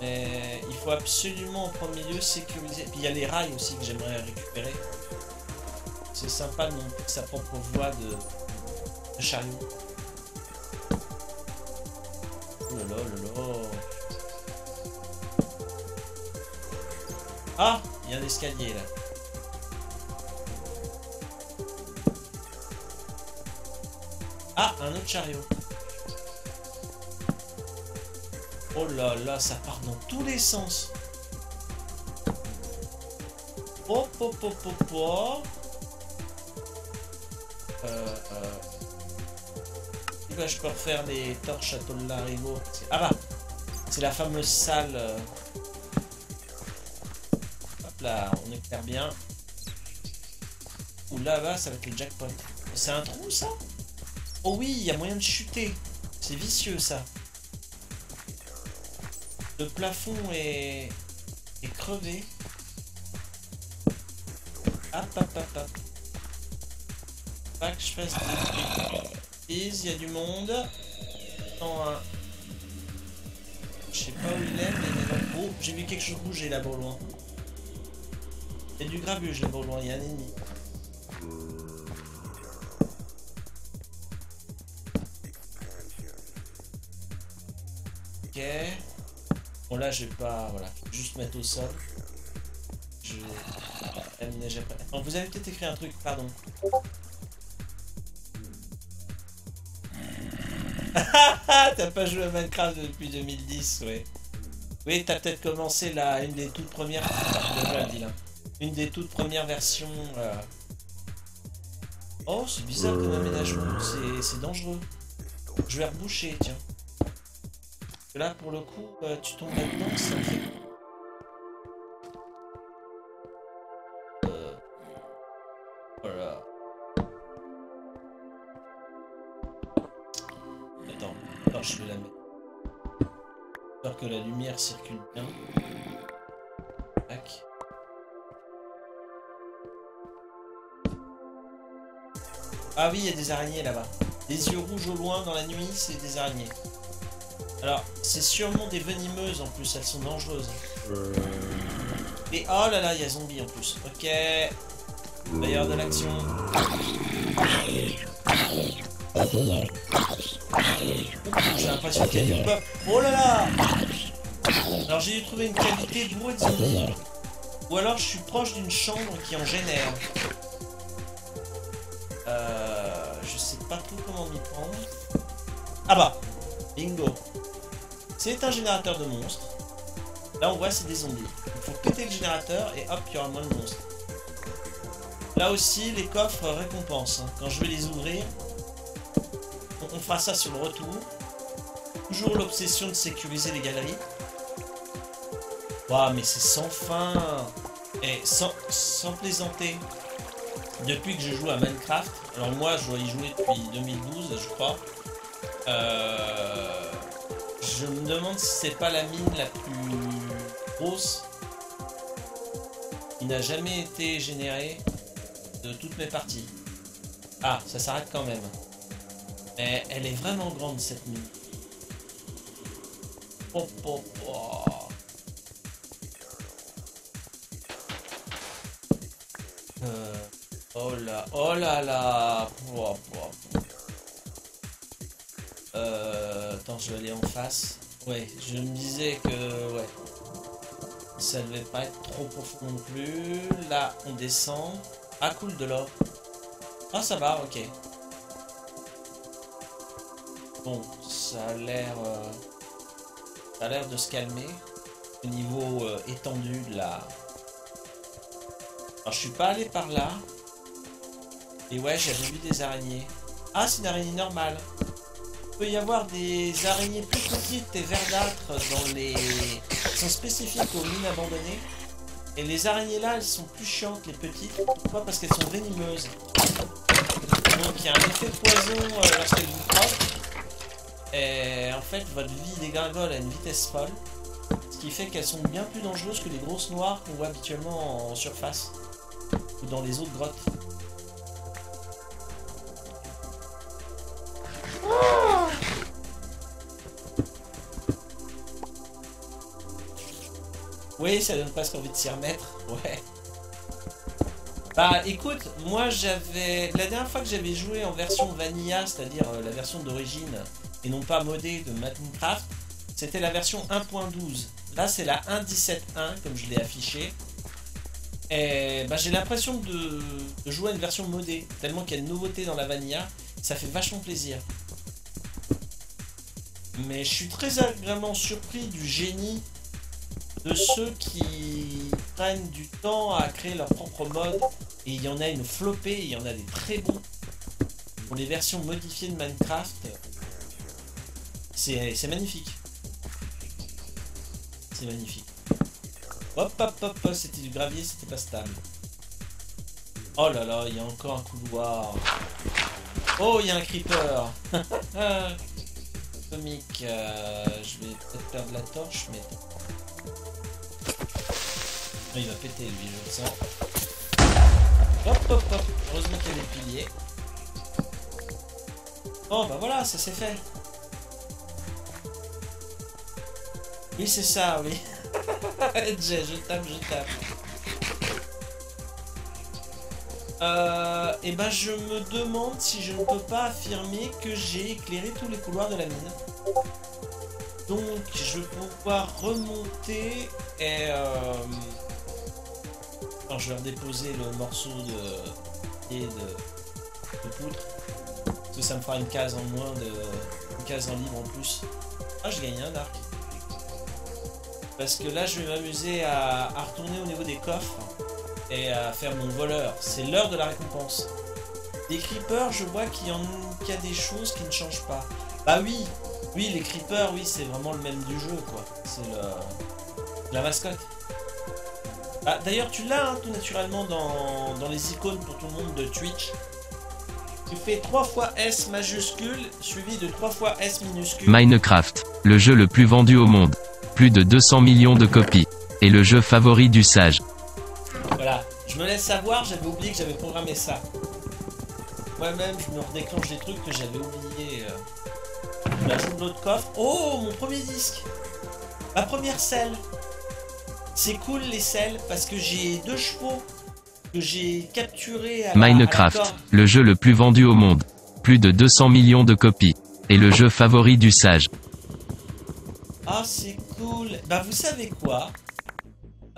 Mais il faut absolument en premier lieu sécuriser. Puis il y a les rails aussi que j'aimerais récupérer. C'est sympa de monter sa propre voie de, de chariot. Oh là là là là. Ah Il y a un escalier là. Un autre chariot. Oh là là, ça part dans tous les sens. Hop, hop, hop, je refaire les torches à Tollarigo. Ah bah C'est la fameuse salle. euh. Hop là, on éclaire bien. Ou là-bas, ça va être le jackpot. C'est un trou ça? Oh oui, il y a moyen de chuter. C'est vicieux ça. Le plafond est, est crevé. Hop, hop, hop, hop. Pas que je fasse des bêtises, il y a du monde. Attends, un... Je sais pas où il est, mais il est là. Oh, j'ai vu quelque chose bouger là-bas au loin. Il y a du grabuge là-bas au loin, il y a un ennemi. Je vais pas. Voilà. Juste mettre au sol. Je après. Attends, vous avez peut-être écrit un truc, pardon. T'as pas joué à Minecraft depuis 2010, ouais. Oui, t'as peut-être commencé là, une des toutes premières. Là. Une des toutes premières versions. euh. Oh, c'est bizarre comme aménagement, c'est dangereux. Je vais reboucher, tiens. Là, pour le coup, euh, tu tombes là-dedans, ça fait. Euh, Voilà. Attends, attends, je vais la mettre. J'espère que la lumière circule bien. Tac. Ah oui, il y a des araignées là-bas. Des yeux rouges au loin dans la nuit, c'est des araignées. Alors, c'est sûrement des venimeuses en plus, elles sont dangereuses. Et oh là là, il y a zombie en plus. Ok. D'ailleurs de l'action. J'ai l'impression qu'il y a du peuple. Oh là là Alors j'ai dû trouver une qualité bourrée de zombies. Ou alors je suis proche d'une chambre qui en génère. Euh, je sais pas trop comment m'y prendre. Ah bah Bingo C'est un générateur de monstres. Là on voit c'est des zombies. Il faut péter le générateur et hop il y aura moins de monstres. Là aussi les coffres récompensent. hein. Quand je vais les ouvrir, on- on fera ça sur le retour. Toujours l'obsession de sécuriser les galeries. Waouh mais c'est sans fin Et sans, sans plaisanter. Depuis que je joue à Minecraft, alors moi je dois y jouer depuis 2012 je crois. Euh, je me demande si c'est pas la mine la plus grosse qui n'a jamais été générée de toutes mes parties. Ah, ça s'arrête quand même. Mais elle est vraiment grande cette mine. Oh, oh, oh. Euh, oh là, oh là là. Oh, oh. Euh, attends, je vais aller en face. Ouais, je me disais que ouais, ça devait pas être trop profond non plus. Là, on descend. Ah, cool de l'or. Ah, ça va, ok. Bon, ça a l'air, euh, ça a l'air de se calmer au niveau euh, étendu de la. Alors, je suis pas allé par là. Et ouais, j'avais vu des araignées. Ah, c'est une araignée normale. Peut y avoir des araignées plus petites et verdâtres dans les... sont spécifiques aux mines abandonnées. Et les araignées là, elles sont plus chiantes, les petites. Pourquoi? Parce qu'elles sont venimeuses. Donc il y a un effet poison euh, lorsqu'elles vous croquent. Et en fait, votre vie dégringole à une vitesse folle. Ce qui fait qu'elles sont bien plus dangereuses que les grosses noires qu'on voit habituellement en surface. Ou dans les autres grottes. Oui, ça donne presque envie de s'y remettre. Ouais. Bah écoute, moi j'avais... La dernière fois que j'avais joué en version vanilla, c'est-à-dire euh, la version d'origine, et non pas modée de Minecraft, c'était la version 1.12. Là c'est la 1.17.1 comme je l'ai affiché. Et bah, j'ai l'impression de, de jouer à une version modée, tellement qu'il y a une nouveauté dans la vanilla, ça fait vachement plaisir. Mais je suis très agréablement surpris du génie de ceux qui prennent du temps à créer leur propre mode. Et il y en a une flopée, il y en a des très bons. Pour les versions modifiées de Minecraft, c'est magnifique. C'est magnifique. Hop, hop, hop, hop, c'était du gravier, c'était pas stable. Oh là là, il y a encore un couloir. Oh, il y a un creeper. Comique, euh, je vais peut-être perdre la torche, mais... Oh, il va péter lui, je le sens. Hop, hop, hop. Heureusement qu'il y a des piliers. Oh, bah voilà, ça c'est fait. Oui, c'est ça, oui. Jay, je tape, je tape. Euh, et ben je me demande si je ne peux pas affirmer que j'ai éclairé tous les couloirs de la mine. Donc je vais pouvoir remonter et... Euh... Je vais redéposer le morceau de... et de... de poutre. Parce que ça me fera une case en moins de... une case en libre en plus. Ah je gagne un arc. Parce que là je vais m'amuser à... retourner au niveau des coffres et à faire mon voleur. C'est l'heure de la récompense. Les creepers, je vois qu'il y, y a des choses qui ne changent pas. Bah oui, oui, les creepers, oui, c'est vraiment le même du jeu, quoi. C'est la mascotte. Ah, D'ailleurs, tu l'as hein, tout naturellement dans... dans les icônes pour tout le monde de Twitch. Tu fais 3 fois S majuscule suivi de 3 fois S minuscule. Minecraft, le jeu le plus vendu au monde. Plus de 200 millions de copies. Et le jeu favori du sage. Voilà, je me laisse savoir, j'avais oublié que j'avais programmé ça. Moi-même, je me redéclenche des trucs que j'avais oublié. Euh... J'ajoute l'autre coffre. Oh, mon premier disque Ma première selle C'est cool les selles parce que j'ai deux chevaux que j'ai capturés à la- à la Minecraft, le jeu le plus vendu au monde. Plus de 200 millions de copies. Et le jeu favori du sage. Ah, c'est cool. Bah, vous savez quoi?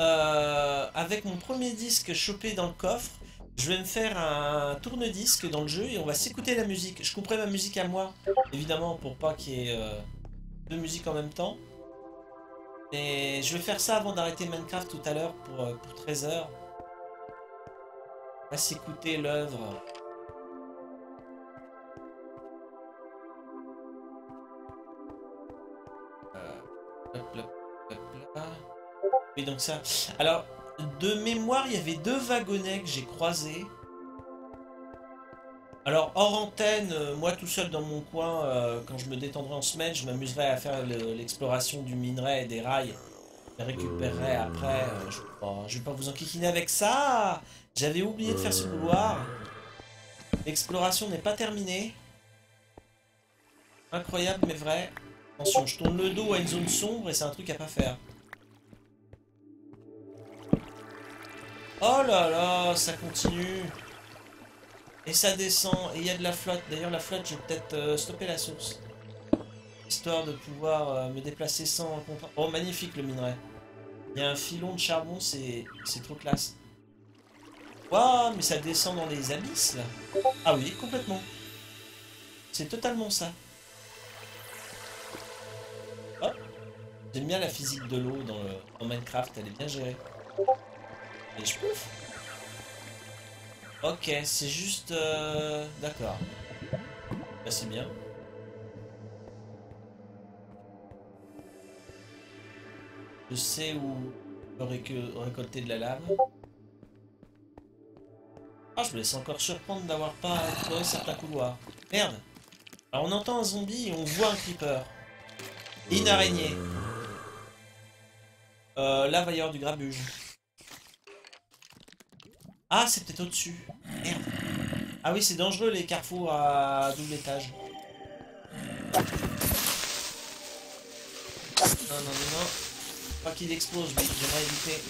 Euh, Avec mon premier disque chopé dans le coffre, je vais me faire un tourne-disque dans le jeu et on va s'écouter la musique. Je couperai ma musique à moi, évidemment, pour pas qu'il y ait euh, deux musiques en même temps. Et je vais faire ça avant d'arrêter Minecraft tout à l'heure pour, euh, pour 13 heures. On va s'écouter l'œuvre. Euh. Oui, donc ça. Alors, de mémoire, il y avait deux wagonnets que j'ai croisés. Alors, hors antenne, euh, moi tout seul dans mon coin, euh, quand je me détendrai en semaine, je m'amuserai à faire le- l'exploration du minerai et des rails. Je les récupérerai après. euh, je, vais pas, je vais pas vous enquiquiner avec ça. J'avais oublié de faire ce couloir. L'exploration n'est pas terminée. Incroyable mais vrai. Attention, je tourne le dos à une zone sombre et c'est un truc à pas faire. Oh là là, ça continue. Et ça descend, et il y a de la flotte. D'ailleurs, la flotte, je vais peut-être euh, stopper la source. Histoire de pouvoir euh, me déplacer sans... Oh, magnifique le minerai. Il y a un filon de charbon, c'est trop classe. Waouh, mais ça descend dans les abysses, là. Ah oui, complètement. C'est totalement ça. Hop. J'aime bien la physique de l'eau dans, dans Minecraft, elle est bien gérée. Et je pouf. Ok, c'est juste... Euh, d'accord. Bah, c'est bien. Je sais où récolter de la lave. Ah, je me laisse encore surprendre d'avoir pas trouvé certains couloirs. Merde Alors on entend un zombie et on voit un creeper. Une araignée. Euh, là, va du grabuge. Ah, c'est peut-être au-dessus. Merde. Ah oui, c'est dangereux les carrefours à double étage. Non, non, non, non. Pas qu'il explose, lui. J'aimerais éviter.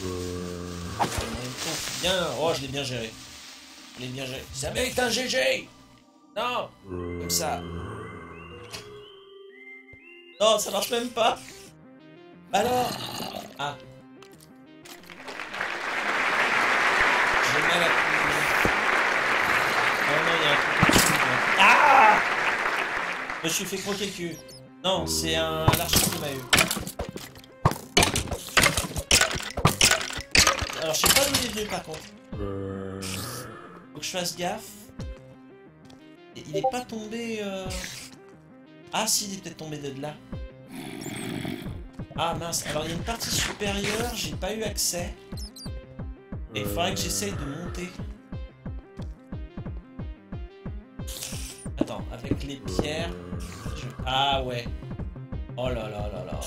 Conf- Bien. Oh, je l'ai bien géré. Je l'ai bien géré. Ça mérite un GG Non Comme ça. Non, ça marche même pas. Alors Ah. Me suis fait croquer le cul. Non, c'est un l'archer qui m'a eu. Alors, je sais pas d'où il est venu par contre. Faut que je fasse gaffe. Il est pas tombé. euh, Ah, si, il est peut-être tombé de là. Ah mince, alors il y a une partie supérieure, j'ai pas eu accès. Et il faudrait que j'essaye de monter. Avec les pierres. Ah ouais. Oh là là là là.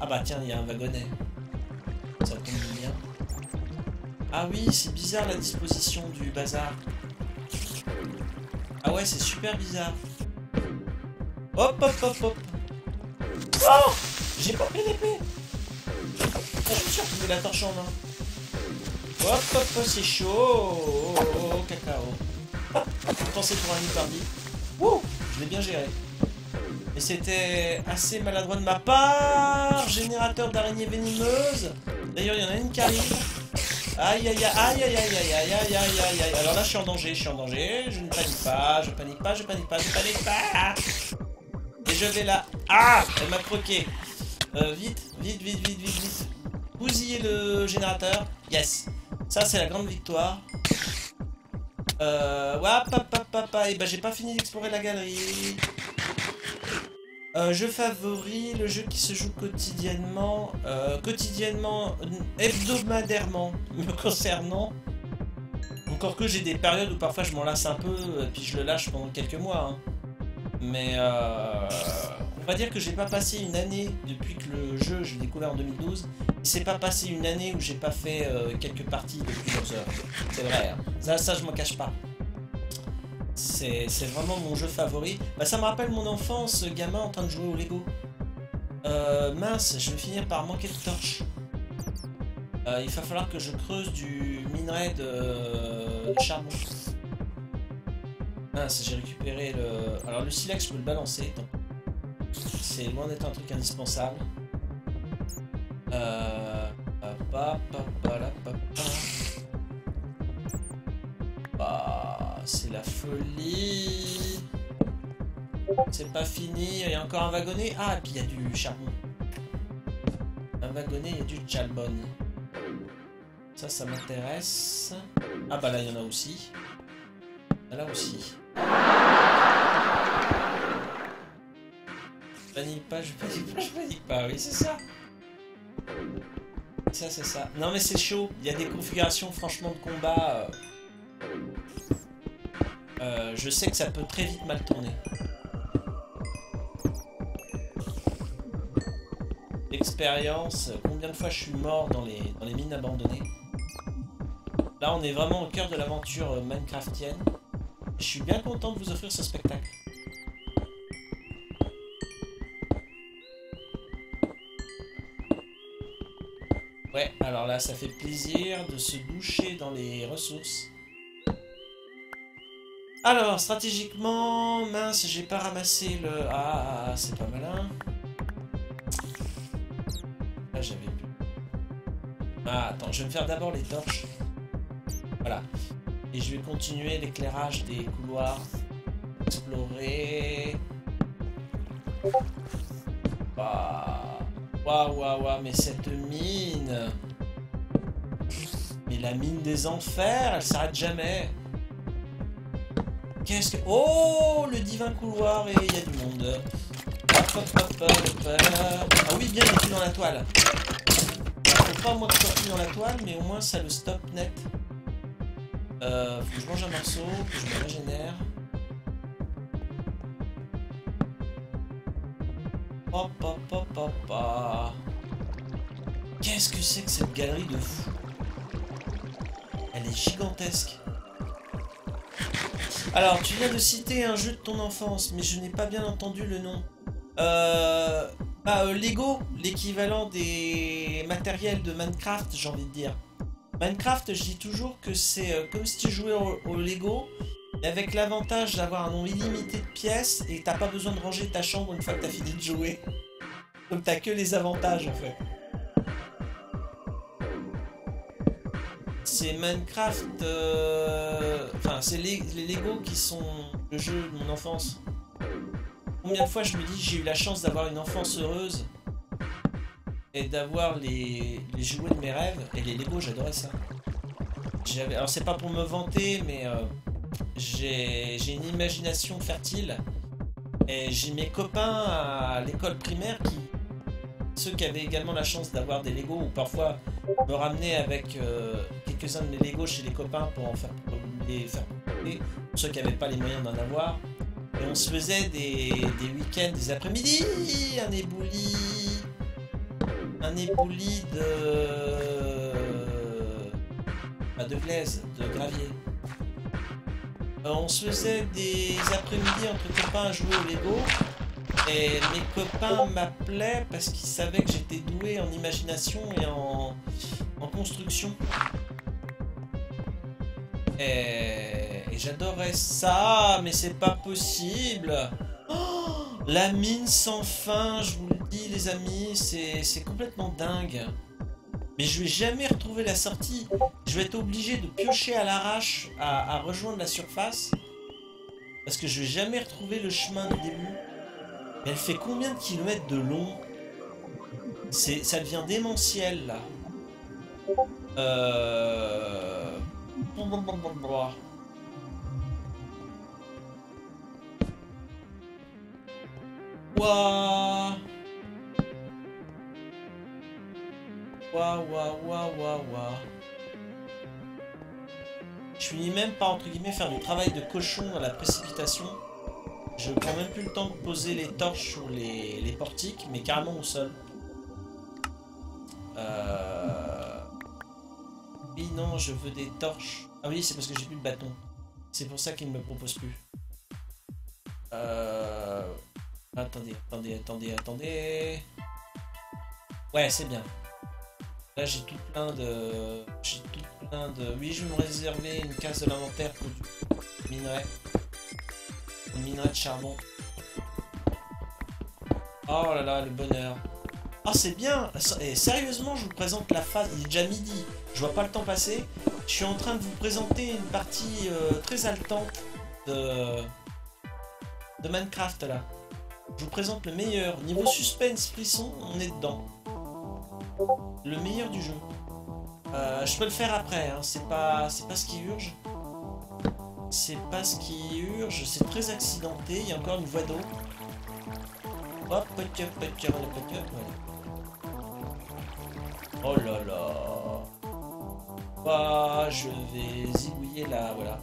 Ah bah tiens, il y a un wagonnet. Ça tombe bien. Ah oui, c'est bizarre la disposition du bazar. Ah ouais, c'est super bizarre. Hop hop hop hop. Oh J'ai pas pris d'épée Ah, Je suis sûr qu'il veut la torche en main. Hop hop hop, c'est chaud oh, oh, oh, cacao. Ah, Pensez pour un hyperdi. Wouh Je l'ai bien géré. Et c'était assez maladroit de ma part. Générateur d'araignées venimeuses. D'ailleurs, il y en a une qui arrive. Aïe aïe aïe aïe aïe aïe aïe aïe aïe aïe aïe Alors là je suis en danger, je suis en danger, je ne panique pas, je panique pas, je panique pas, je panique pas Et je vais là. Ah Elle m'a croqué. Euh, vite, vite, vite, vite, vite, vite. Bousiller le générateur. Yes. Ça c'est la grande victoire. Euh. Hop, hop, hop. Et bah j'ai pas fini d'explorer la galerie. Euh, jeu favori, le jeu qui se joue quotidiennement, euh, quotidiennement, hebdomadairement, me concernant. Encore que j'ai des périodes où parfois je m'en lasse un peu, et puis je le lâche pendant quelques mois. hein. Mais euh, on va dire que j'ai pas passé une année depuis que le jeu, je l'ai découvert en 2012. Il s'est pas passé une année où j'ai pas fait euh, quelques parties de plusieurs heures. C'est vrai, hein. ça, ça je m'en cache pas. C'est c'est vraiment mon jeu favori. Bah, ça me rappelle mon enfance, gamin en train de jouer au Lego. Euh, mince, je vais finir par manquer de torches. Euh, il va falloir que je creuse du minerai de, charbon. Mince, j'ai récupéré le... Alors le silex, je peux le balancer. C'est loin d'être un truc indispensable. Euh... pa. Bah, c'est la folie. C'est pas fini, il y a encore un wagonnet. Ah, et puis il y a du charbon. Un wagonnet, a du charbon. Ça, ça m'intéresse. Ah bah là, il y en a aussi. Là aussi. Panique pas, je panique pas, je panique pas. Oui, c'est ça. Ça, c'est ça. Non, mais c'est chaud. Il y a des configurations, franchement, de combat. euh, euh, je sais que ça peut très vite mal tourner. Expérience, combien de fois je suis mort dans les, dans les mines abandonnées? Là, on est vraiment au cœur de l'aventure euh, Minecraftienne. Je suis bien content de vous offrir ce spectacle. Ouais, alors là, ça fait plaisir de se doucher dans les ressources. Alors, stratégiquement, mince, j'ai pas ramassé le... Ah, ah, c'est pas malin. Là, j'avais plus. Ah, attends, je vais me faire d'abord les torches. Voilà. Et je vais continuer l'éclairage des couloirs. Explorer. Waouh, waouh, waouh, waouh, mais cette mine. Mais la mine des enfers, elle s'arrête jamais. Qu'est-ce que. Oh, le divin couloir, et il y a du monde. Hop, hop, hop. Ah oui, bien, il est dans la toile. Alors, faut pas moi que je dans la toile, mais au moins ça le stop net. Euh, faut que je mange un morceau, que je me régénère. Qu'est-ce que c'est que cette galerie de fou Elle est gigantesque. Alors, tu viens de citer un jeu de ton enfance, mais je n'ai pas bien entendu le nom. Euh... Bah, euh, Lego, l'équivalent des matériels de Minecraft, j'ai envie de dire. Minecraft, je dis toujours que c'est euh, comme si tu jouais au Lego, mais avec l'avantage d'avoir un nombre illimité de pièces et t'as pas besoin de ranger ta chambre une fois que t'as fini de jouer. Donc t'as que les avantages en fait. C'est Minecraft. euh, Enfin, c'est les, les Lego qui sont le jeu de mon enfance. Combien de fois je me dis j'ai eu la chance d'avoir une enfance heureuse et d'avoir les, les jouets de mes rêves? Et les Lego, j'adorais ça. Alors c'est pas pour me vanter, mais euh, j'ai une imagination fertile et j'ai mes copains à l'école primaire qui ceux qui avaient également la chance d'avoir des Lego ou parfois me ramener avec euh, quelques-uns de mes Lego chez les copains pour en faire pour pour ceux qui n'avaient pas les moyens d'en avoir. Et on se faisait des, des week-ends, des après-midi, un ébouli, un ébouli de pas de glaise, de gravier. Euh, on se faisait des après-midi entre copains à jouer au Lego. Et mes copains m'appelaient parce qu'ils savaient que j'étais doué en imagination et en, construction. Et, j'adorais ça, mais c'est pas possible. Oh, la mine sans fin, je vous le dis les amis, c'est complètement dingue. Mais je vais jamais retrouver la sortie. Je vais être obligé de piocher à l'arrache à, rejoindre la surface. Parce que je vais jamais retrouver le chemin du début. Mais elle fait combien de kilomètres de long? Ça devient démentiel là. Euh... Ouah Ouah, ouah, ouah, ouah, ouah. Je finis même pas, entre guillemets, faire du travail de cochon dans la précipitation. Je prends même plus le temps de poser les torches sur les, les portiques, mais carrément au sol. Euh... Oui, non, je veux des torches. Ah oui, c'est parce que j'ai plus de bâton. C'est pour ça qu'il ne me propose plus. Euh... Attendez, attendez, attendez, attendez. Ouais, c'est bien. Là, j'ai tout plein de... J'ai tout plein de... Oui, je vais me réserver une case de l'inventaire pour du minerai. Du minerai de charbon. Oh là là, le bonheur. Ah, c'est bien Et sérieusement, je vous présente la phase... Il est déjà midi. Je vois pas le temps passer. Je suis en train de vous présenter une partie euh, très haletante de... de Minecraft, là. Je vous présente le meilleur. Niveau suspense, frisson, on est dedans. Le meilleur du jeu. Euh, je peux le faire après, hein. c'est pas, ce qui urge. C'est pas ce qui urge, c'est très accidenté, il y a encore une voie d'eau. Hop, petit, petit, petit, Oh là là. Bah, je vais zigouiller là, voilà.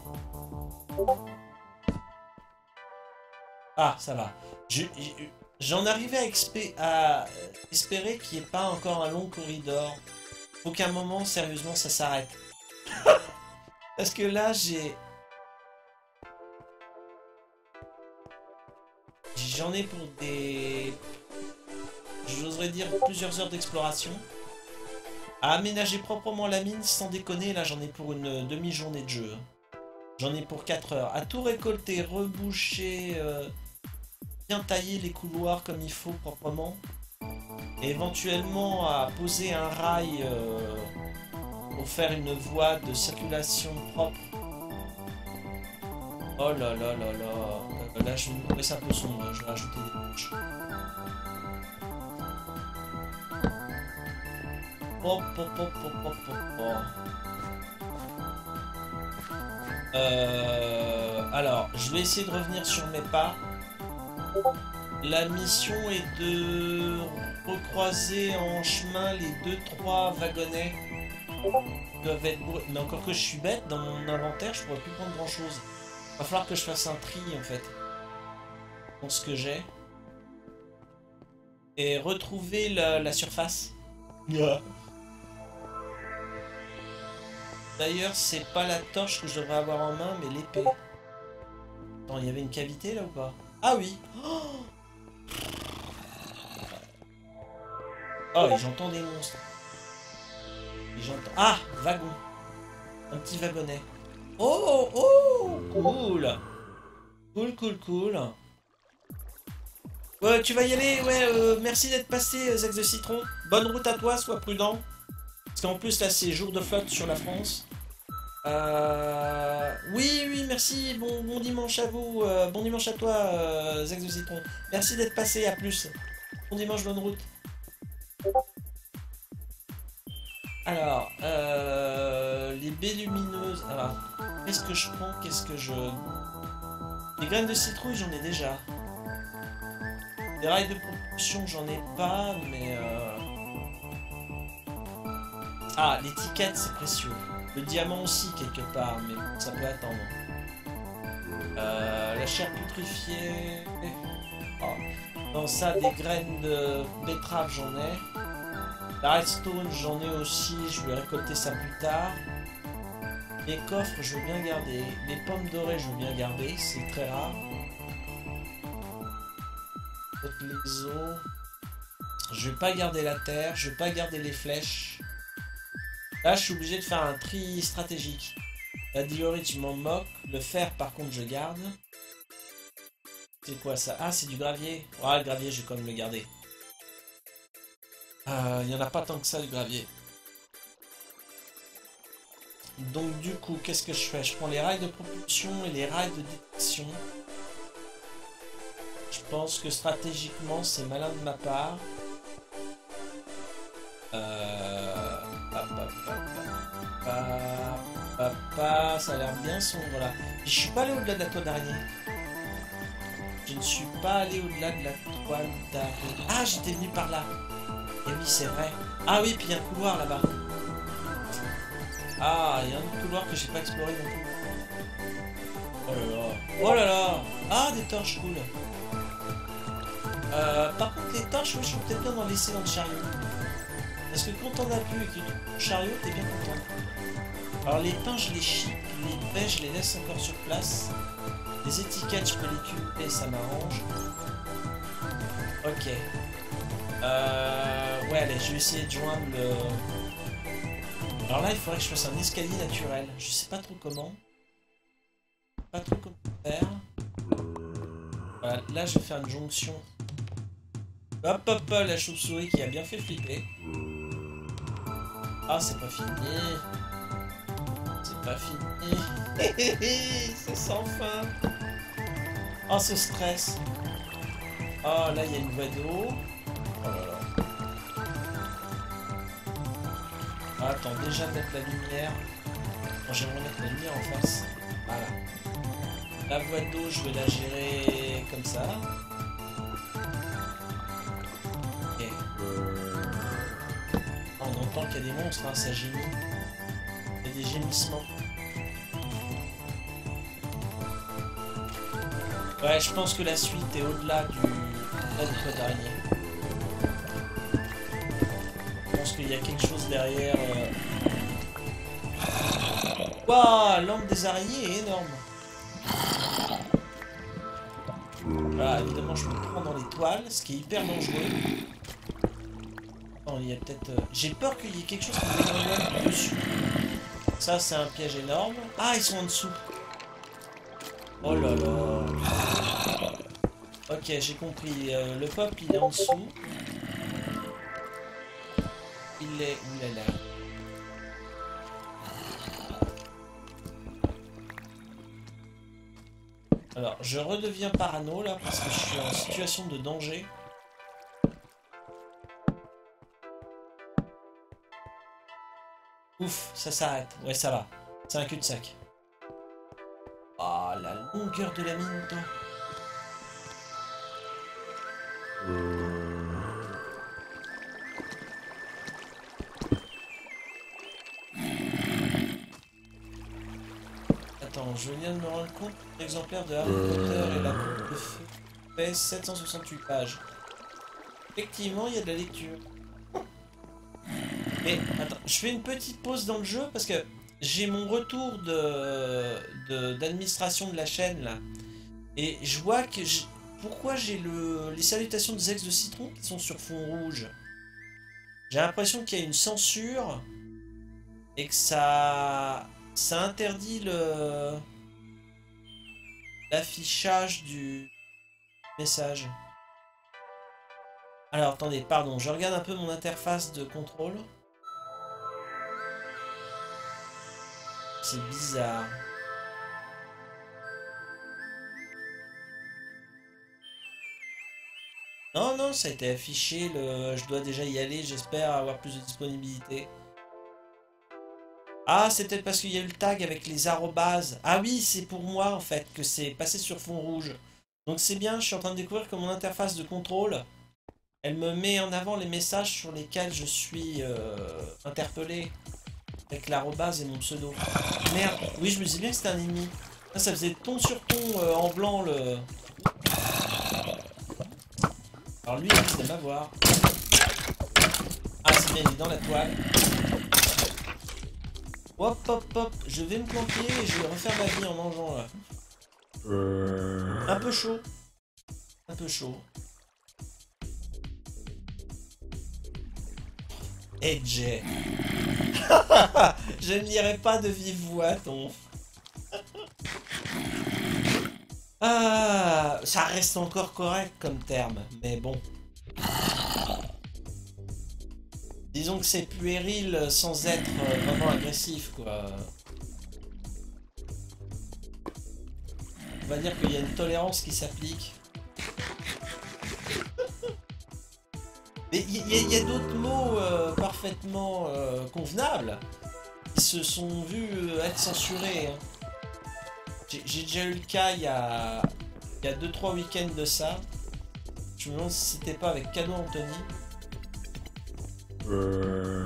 Ah, ça va. J'en arrivais à, espérer qu'il n'y ait pas encore un long corridor. Faut qu'à un moment, sérieusement, ça s'arrête. Parce que là, j'ai... J'en ai pour des... J'oserais dire plusieurs heures d'exploration. À aménager proprement la mine, sans déconner, là j'en ai pour une demi-journée de jeu. J'en ai pour 4 heures. À tout récolter, reboucher, euh, bien tailler les couloirs comme il faut proprement. Et éventuellement à poser un rail euh, pour faire une voie de circulation propre. Oh là là là là. Là je vais me ça un peu sombre, je vais rajouter des hop. Euh, alors, je vais essayer de revenir sur mes pas. La mission est de recroiser en chemin les deux trois wagonnets qui doivent être bourrés. Mais encore que je suis bête, dans mon inventaire, je pourrais plus prendre grand chose. Va falloir que je fasse un tri en fait. Dans ce que j'ai. Et retrouver la, la surface. D'ailleurs, c'est pas la torche que je devrais avoir en main, mais l'épée. Attends, il y avait une cavité là ou pas? Ah oui Oh, j'entends des monstres. J'entends... Ah Wagon Un petit wagonnet. Oh Oh Cool Cool, cool, cool. Ouais, tu vas y aller, ouais, euh, merci d'être passé, Zex de Citron. Bonne route à toi, sois prudent. Parce qu'en plus, là, c'est jour de flotte sur la France. Euh... Oui, oui, merci, bon, bon dimanche à vous, euh, bon dimanche à toi, euh, Zex de Citron. Merci d'être passé, à plus. Bon dimanche, bonne route. Alors, euh, les baies lumineuses. Alors, qu'est-ce que je prends? Qu'est-ce que je... Les graines de citrouille, j'en ai déjà. Les rails de propulsion, j'en ai pas, mais... euh, Ah, l'étiquette, c'est précieux. Le diamant aussi, quelque part, mais ça peut attendre. Euh, la chair putréfiée... Oh. Dans ça, des graines de betterave, j'en ai. La redstone, j'en ai aussi, je vais récolter ça plus tard. Les coffres, je veux bien garder. Les pommes dorées, je veux bien garder, c'est très rare. Les os. Je vais pas garder la terre, je vais pas garder les flèches. Là, je suis obligé de faire un tri stratégique. La diorite, je m'en moque. Le fer, par contre, je garde. C'est quoi ça? Ah, c'est du gravier. Ouais, le gravier, je vais quand même le garder. Euh, Il y en a pas tant que ça, le gravier. Donc, du coup, qu'est-ce que je fais? Je prends les rails de propulsion et les rails de détection. Je pense que stratégiquement, c'est malin de ma part. Euh... Ça a l'air bien sombre là. Je suis pas allé au-delà de la toile d'araignée. Je ne suis pas allé au-delà de la toile d'araignée. Ah, j'étais venu par là. Et oui, c'est vrai. Ah oui, puis il y a un couloir là-bas. Ah, il y a un couloir que j'ai pas exploré non plus. Oh là là. Oh là là. Ah, des torches, cool. Euh, par contre, les torches, je suis peut-être bien d'en laisser dans le chariot. Parce que quand on a plus et que le chariot, t'es bien content. Alors les pains, je les chip, les baies, je les laisse encore sur place. Les étiquettes, je peux les cumuler, ça m'arrange. Ok. Euh, ouais, allez, je vais essayer de joindre le... Alors là, il faudrait que je fasse un escalier naturel. Je sais pas trop comment. Pas trop comment faire. Voilà, là, je vais faire une jonction. Hop, hop, hop, la chauve-souris qui a bien fait flipper. Ah, c'est pas fini. C'est pas fini. c'est sans fin. Oh, ce stress. Oh, là, il y a une voie d'eau. Oh là là. Ah, attends, déjà mettre la lumière. Bon, J'aimerais mettre la lumière en face. Voilà. La voie d'eau, je vais la gérer comme ça. Ok. Entend qu'il y a des monstres, hein, ça gémit. Il y a des gémissements. Ouais, je pense que la suite est au-delà du... du toit d'araignée. Je pense qu'il y a quelque chose derrière. euh. Waouh, des araignées est énorme. Voilà, évidemment, je me prends dans les toiles, ce qui est hyper dangereux. Il y a peut-être... euh, J'ai peur qu'il y ait quelque chose qui me dessus. Ça, c'est un piège énorme. Ah, ils sont en dessous. Oh là là. Ok, j'ai compris. Euh, le pop, il est en dessous. Il est... Il est là? Alors, je redeviens parano là parce que je suis en situation de danger. Ouf, ça s'arrête. Ouais, ça va. C'est un cul-de-sac. Ah, oh, la longueur de la mine, toi. Attends, je viens de me rendre compte, l'exemplaire de Harry et la coupe de feu pèse 768 pages. Effectivement, il y a de la lecture. Je fais une petite pause dans le jeu parce que j'ai mon retour de d'administration de, la chaîne là. Et je vois que pourquoi j'ai le les salutations de Zex de Citron qui sont sur fond rouge? J'ai l'impression qu'il y a une censure et que ça ça interdit le l'affichage du message. Alors attendez, pardon, je regarde un peu mon interface de contrôle. C'est bizarre. Non, non, ça a été affiché. Je dois déjà y aller. J'espère avoir plus de disponibilité. Ah, c'est peut-être parce qu'il y a eu le tag avec les arrobases. Ah oui, c'est pour moi en fait que c'est passé sur fond rouge. Donc c'est bien, je suis en train de découvrir que mon interface de contrôle, elle me met en avant les messages sur lesquels je suis euh, interpellé. Avec l'arrobase et mon pseudo. Merde, oui, je me disais bien que c'était un ennemi. Ah, ça faisait ton sur ton euh, en blanc le. Alors lui, il risque de m'avoir. Ah, c'est bien, il est dans la toile. Hop, hop, hop, je vais me planquer et je vais refaire ma vie en mangeant là. Un peu chaud. Un peu chaud. Edge. je ne lirai pas de vive voix ton. ah, ça reste encore correct comme terme, mais bon. Disons que c'est puéril sans être vraiment agressif, quoi. On va dire qu'il y a une tolérance qui s'applique. Mais il y, a- d'autres mots euh, parfaitement euh, convenables qui se sont vus euh, être censurés. hein. J'ai déjà eu le cas il y a 2-3 week-ends de ça. Je me demande si c'était pas avec Cano Anthony. Euh...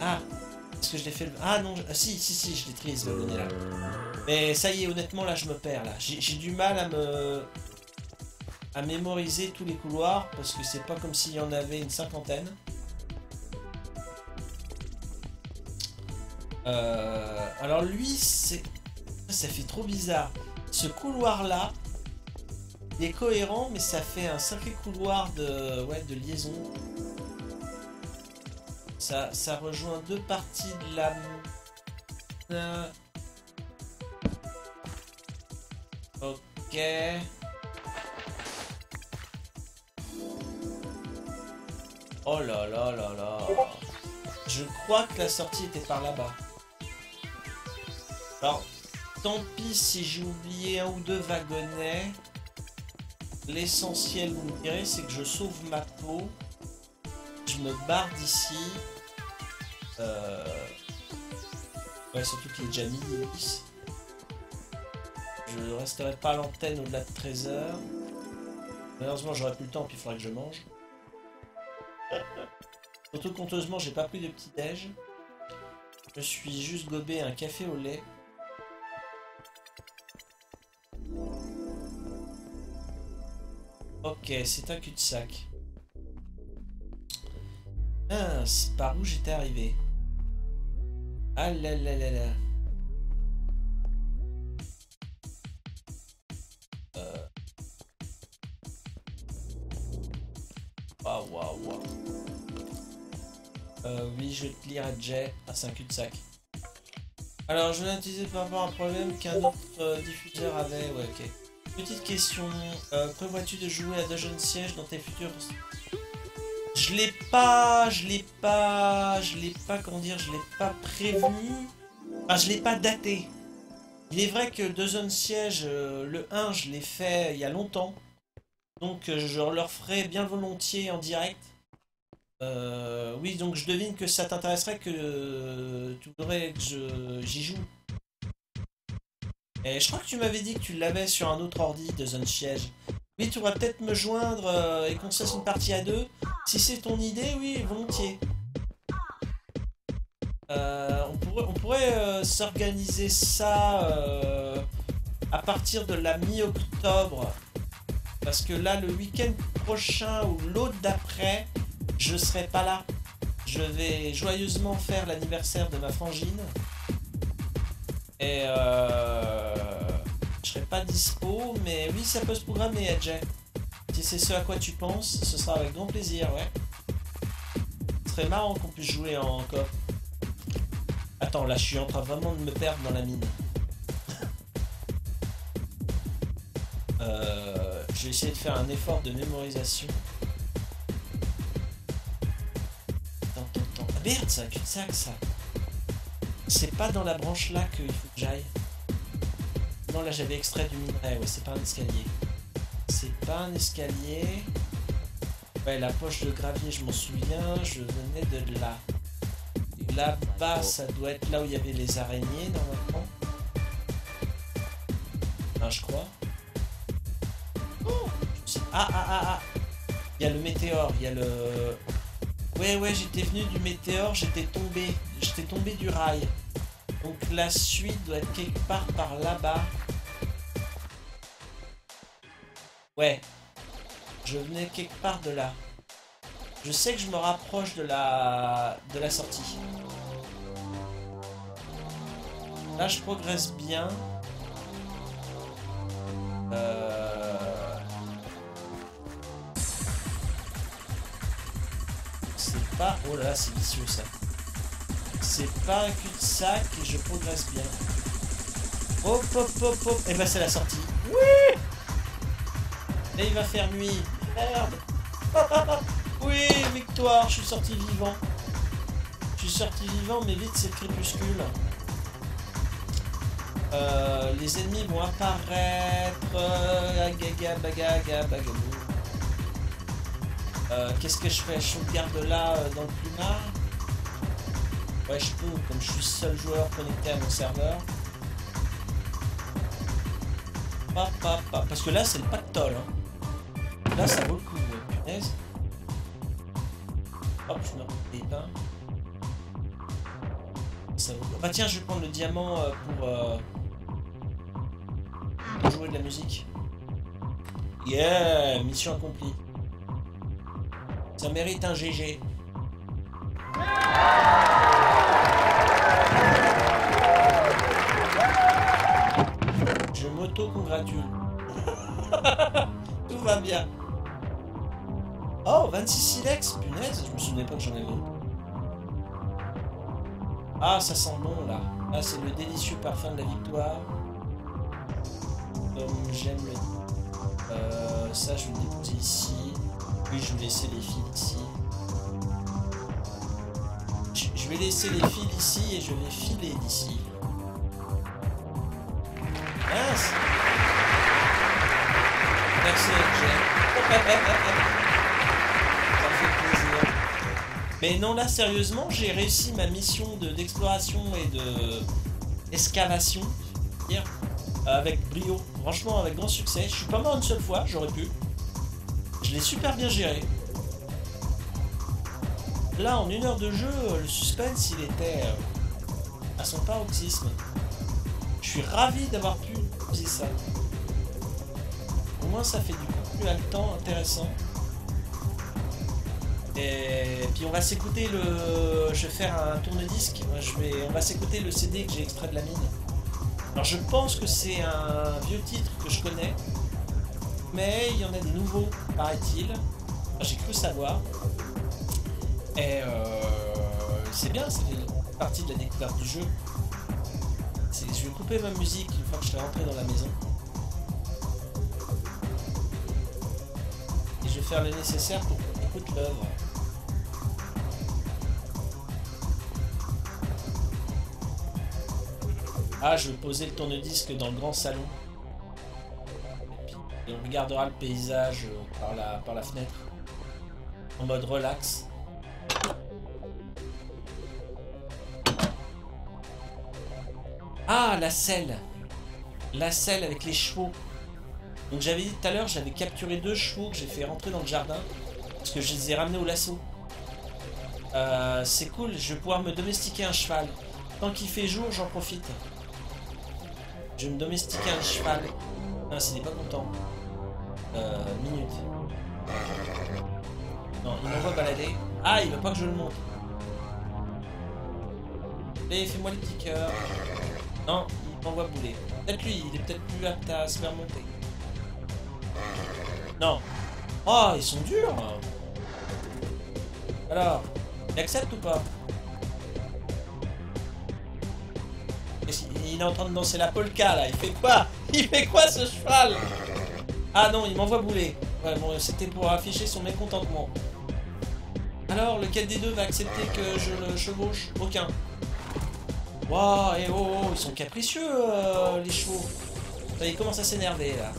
Ah Est-ce que je l'ai fait le... Ah non, ah, si, si, si, je l'ai prise le là. Mais ça y est, honnêtement, là, je me perds, j'ai du mal à me... à mémoriser tous les couloirs, parce que c'est pas comme s'il y en avait une cinquantaine. Euh, alors lui, c'est... Ça fait trop bizarre. Ce couloir-là, il est cohérent, mais ça fait un sacré couloir de, ouais, de liaison. Ça, rejoint deux parties de la... Euh, Ok. Oh là là là là. Je crois que la sortie était par là-bas. Alors, tant pis si j'ai oublié un ou deux wagonnets. L'essentiel, vous me direz, c'est que je sauve ma peau. Je me barre d'ici. Euh... Ouais, surtout qu'il est déjà midi 10. Je resterai pas à l'antenne au-delà de 13h. Malheureusement, j'aurai plus le temps, puis il faudra que je mange. Surtout j'ai pas pris de petit déj. Je suis juste gobé un café au lait. Ok, c'est un cul-de-sac. Mince, par où j'étais arrivé? Ah là là là là. Waouh, waouh, waouh. Euh, oui, je te lire à Jay. Ah, c'est un cul-de-sac. Alors, je viens utiliser par rapport à un problème qu'un autre euh, diffuseur avait. Ouais, ok. Petite question. Euh, Prévois-tu de jouer à Dungeon Siege dans tes futurs... Je l'ai pas... Je l'ai pas... Je l'ai pas... Comment dire Je l'ai pas prévu. Enfin, je l'ai pas daté. Il est vrai que Dungeon Siege, euh, le 1, je l'ai fait il y a longtemps. Donc, euh, je leur ferai bien volontiers en direct. Euh, oui, donc je devine que ça t'intéresserait que tu voudrais que j'y joue. Et je crois que tu m'avais dit que tu l'avais sur un autre ordi de Zone Siege. Oui, tu pourrais peut-être me joindre euh, et qu'on se fasse une partie à deux. Si c'est ton idée, oui, volontiers. Euh, on pourrait, euh, s'organiser ça à partir de la mi-octobre. Parce que là, le week-end prochain ou l'autre d'après, je serai pas là. Je vais joyeusement faire l'anniversaire de ma frangine. Et je serai pas dispo, mais oui, ça peut se programmer, Edge. Si c'est ce à quoi tu penses, ce sera avec grand plaisir, ouais. Ce serait marrant qu'on puisse jouer en coop. Attends, là, je suis en train vraiment de me perdre dans la mine. Euh, je vais essayer de faire un effort de mémorisation. Attends, attends, attends. Ah merde, ça, ça. C'est pas dans la branche là qu'il faut que j'aille. Non, là, j'avais extrait du minerai. Ouais, c'est pas un escalier. C'est pas un escalier. Ouais, la poche de gravier, je m'en souviens. Je venais de là. Là-bas, ça doit être là où il y avait les araignées, normalement. Ah, je crois. Oh, Ah, ah, ah, ah. Il y a le météore, il y a le... Ouais, ouais, j'étais venu du météore, j'étais tombé. J'étais tombé du rail. Donc la suite doit être quelque part par là-bas. Ouais. Je venais quelque part de là. Je sais que je me rapproche de la de la sortie. Là, je progresse bien. Euh... C'est pas... Oh là là, c'est vicieux ça. C'est pas un cul-de-sac et je progresse bien. Hop hop hop hop. Et ben c'est la sortie. Oui Il va faire nuit. Merde Oui, victoire, je suis sorti vivant. Je suis sorti vivant, mais vite c'est le crépuscule. Euh, les ennemis vont apparaître. euh. Euh, Qu'est-ce que je fais? Je sauvegarde là dans le plumard? Ouais, je peux, comme je suis seul joueur connecté à mon serveur. Parce que là, c'est le pactole. Hein. Là, ça vaut le coup, punaise. Hop, je me dépeins. Ça vaut le coup. Bah tiens, je vais prendre le diamant euh, pour, euh, pour jouer de la musique. Yeah, mission accomplie. Ça mérite un GG. Je m'auto-congratule. Tout va bien. Oh, 26 silex Punaise, je me souvenais pas que j'en avais. Ah, ça sent bon là. Ah, c'est le délicieux parfum de la victoire. Comme j'aime le. Euh, ça, je vais le déposer ici. Oui, je vais laisser les fils ici. Je vais laisser les fils ici et je vais filer d'ici. Mince Merci, Mais non, là, sérieusement, j'ai réussi ma mission de- d'exploration et de excavation, avec brio. Franchement, avec grand succès. Je suis pas mort une seule fois, j'aurais pu. Je l'ai super bien géré. Là, en une heure de jeu, le suspense, il était euh, à son paroxysme. Je suis ravi d'avoir pu dire ça. Au moins, ça fait du contenu haletant, intéressant. Et puis on va s'écouter le. Je vais faire un tourne-disque. On va s'écouter le CD que j'ai extrait de la mine. Alors je pense que c'est un vieux titre que je connais. Mais il y en a des nouveaux, paraît-il. Enfin, j'ai cru savoir. Et euh, c'est bien, c'est partie de la découverte du jeu. Je vais couper ma musique une fois que je serai rentré dans la maison. Et je vais faire le nécessaire pour qu'on écoute l'œuvre. Ah, je vais poser le tourne-disque dans le grand salon. Et on regardera le paysage euh, par la, par la fenêtre. En mode relax. Ah, la selle La selle avec les chevaux. Donc j'avais dit tout à l'heure, j'avais capturé deux chevaux que j'ai fait rentrer dans le jardin. Parce que je les ai ramenés au lasso. Euh, c'est cool, je vais pouvoir me domestiquer un cheval. Tant qu'il fait jour, j'en profite. Je me domestiquer un cheval. Ah, s'il n'est pas content. Euh, minute. Non, il m'envoie balader. Ah, il veut pas que je le monte. Allez, fais-moi les petits. Non, il m'envoie bouler. Peut-être lui, il est peut-être plus apte à se faire monter. Non. Oh, ils sont durs Alors, il accepte ou pas? Il est en train de danser la polka là, il fait quoi? Il fait quoi ce cheval? Ah non, il m'envoie bouler. Ouais, bon, c'était pour afficher son mécontentement. Alors, lequel des deux va accepter que je le chevauche? Aucun. Waouh, et oh, oh, ils sont capricieux euh, les chevaux. Ils commencent à s'énerver là.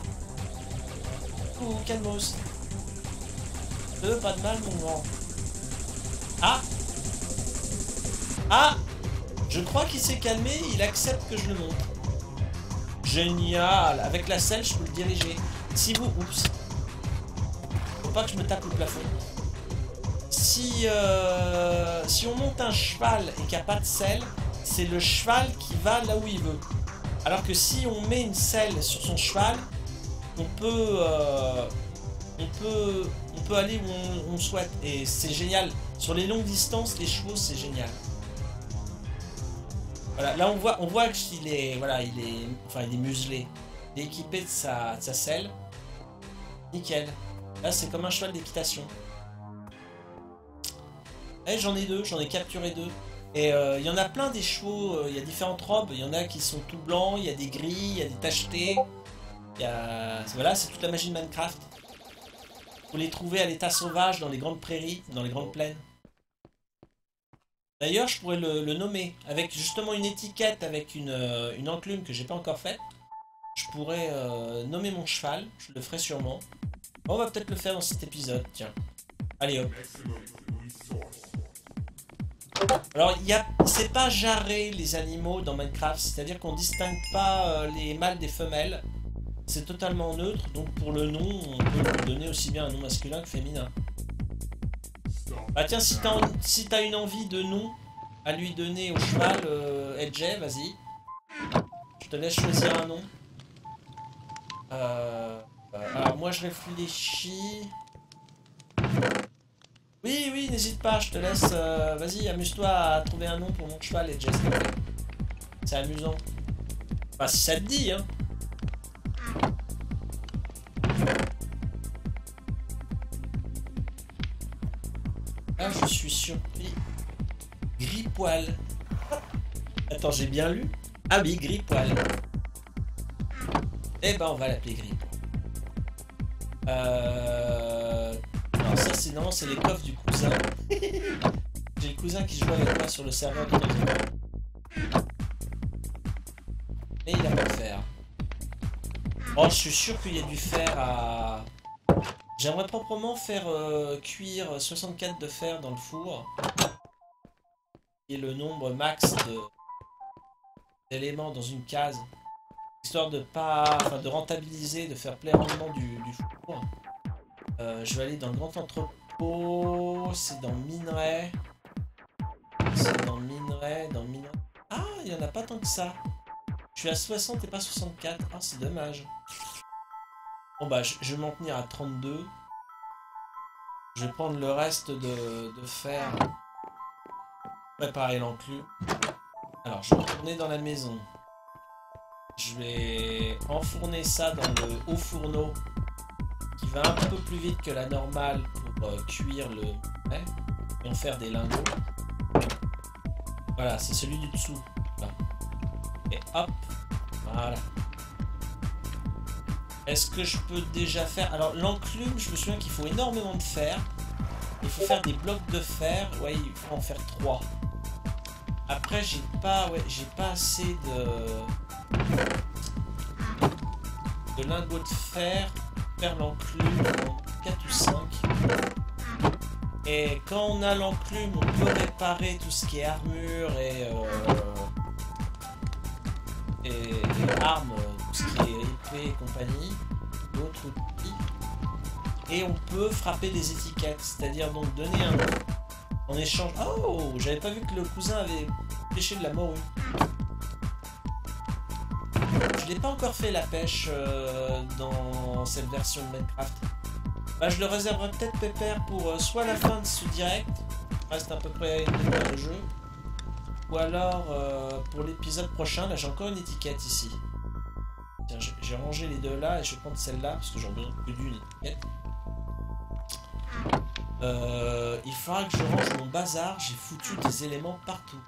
Ouh, calmos. Euh, pas de mal, mon grand. Ah Ah Je crois qu'il s'est calmé, il accepte que je le monte. Génial Avec la selle, je peux le diriger. Si vous... Oups. Faut pas que je me tape le plafond. Si, euh, si on monte un cheval et qu'il n'y a pas de selle, c'est le cheval qui va là où il veut. Alors que si on met une selle sur son cheval, on peut, euh, on peut, on peut aller où on, on souhaite. Et c'est génial. Sur les longues distances, les chevaux, c'est génial. Voilà, là on voit, on voit qu'il est, voilà, il est, enfin il est muselé. Il est équipé de sa, selle. Nickel. Là c'est comme un cheval d'équitation. Eh, j'en ai deux, j'en ai capturé deux. Et euh, il y en a plein des chevaux, euh, il y a différentes robes, il y en a qui sont tout blancs, il y a des gris, il y a des tachetés. Voilà, c'est toute la magie de Minecraft. Vous les trouvez à l'état sauvage dans les grandes prairies, dans les grandes plaines. D'ailleurs, je pourrais le, nommer avec justement une étiquette avec une, euh, une enclume que j'ai pas encore faite. Je pourrais euh, nommer mon cheval, je le ferai sûrement. On va peut-être le faire dans cet épisode, tiens. Allez hop. Alors, a, c'est pas jarré les animaux dans Minecraft, c'est-à-dire qu'on distingue pas euh, les mâles des femelles. C'est totalement neutre, donc pour le nom, on peut donner aussi bien un nom masculin que féminin. Bah tiens, si t'as si une envie de nom à lui donner au cheval, euh, Edge, vas-y. Je te laisse choisir un nom. Euh, euh, alors moi je réfléchis. Oui, oui, n'hésite pas, je te laisse. euh, Vas-y, amuse-toi à trouver un nom pour mon cheval, Edge. C'est amusant. Enfin, si ça te dit, hein. Suis surpris. Gris poil. Attends, j'ai bien lu Ah oui, gris poil. Eh ben, on va l'appeler gris. Euh... Non, ça c'est non, c'est les coffres du cousin. j'ai le cousin qui joue avec moi sur le serveur de. Mais il a pas de fer. Oh, je suis sûr qu'il y a du fer à... J'aimerais proprement faire euh, cuire 64 de fer dans le four. Est le nombre max d'éléments dans une case. Histoire de pas. Enfin de rentabiliser, de faire pleinement du, du four. Euh, je vais aller dans le grand entrepôt. C'est dans minerai. C'est dans minerai, dans minerai. Ah, il y en a pas tant que ça. Je suis à 60 et pas 64. Ah, c'est dommage. Bon bah, je, vais m'en tenir à 32. Je vais prendre le reste de, de fer. Préparer l'enclume. Alors, je vais retourner dans la maison. Je vais enfourner ça dans le haut fourneau qui va un peu plus vite que la normale pour euh, cuire le et en faire des lingots. Voilà, c'est celui du dessous. Et hop, voilà. Est-ce que je peux déjà faire... Alors l'enclume, je me souviens qu'il faut énormément de fer. Il faut faire des blocs de fer. Ouais, il faut en faire 3. Après, j'ai pas... Ouais, j'ai pas assez de... De lingots de fer faire l'enclume en 4 ou 5. Et quand on a l'enclume, on peut réparer tout ce qui est armure et... euh, et, et armes, tout ce qui est et compagnie, d'autres outils. et on peut frapper des étiquettes, c'est-à-dire donc donner un en échange. Oh, j'avais pas vu que le cousin avait pêché de la morue. Je n'ai pas encore fait la pêche euh, dans cette version de Minecraft. Bah, je le réserverai peut-être pépère pour euh, soit la fin de ce direct, reste à peu près une demi-heure de jeu, ou alors euh, pour l'épisode prochain. Là, j'ai encore une étiquette ici. J'ai- rangé les deux là et je vais prendre celle-là parce que j'en besoin plus d'une il faudra que je range mon bazar, j'ai foutu des éléments partout.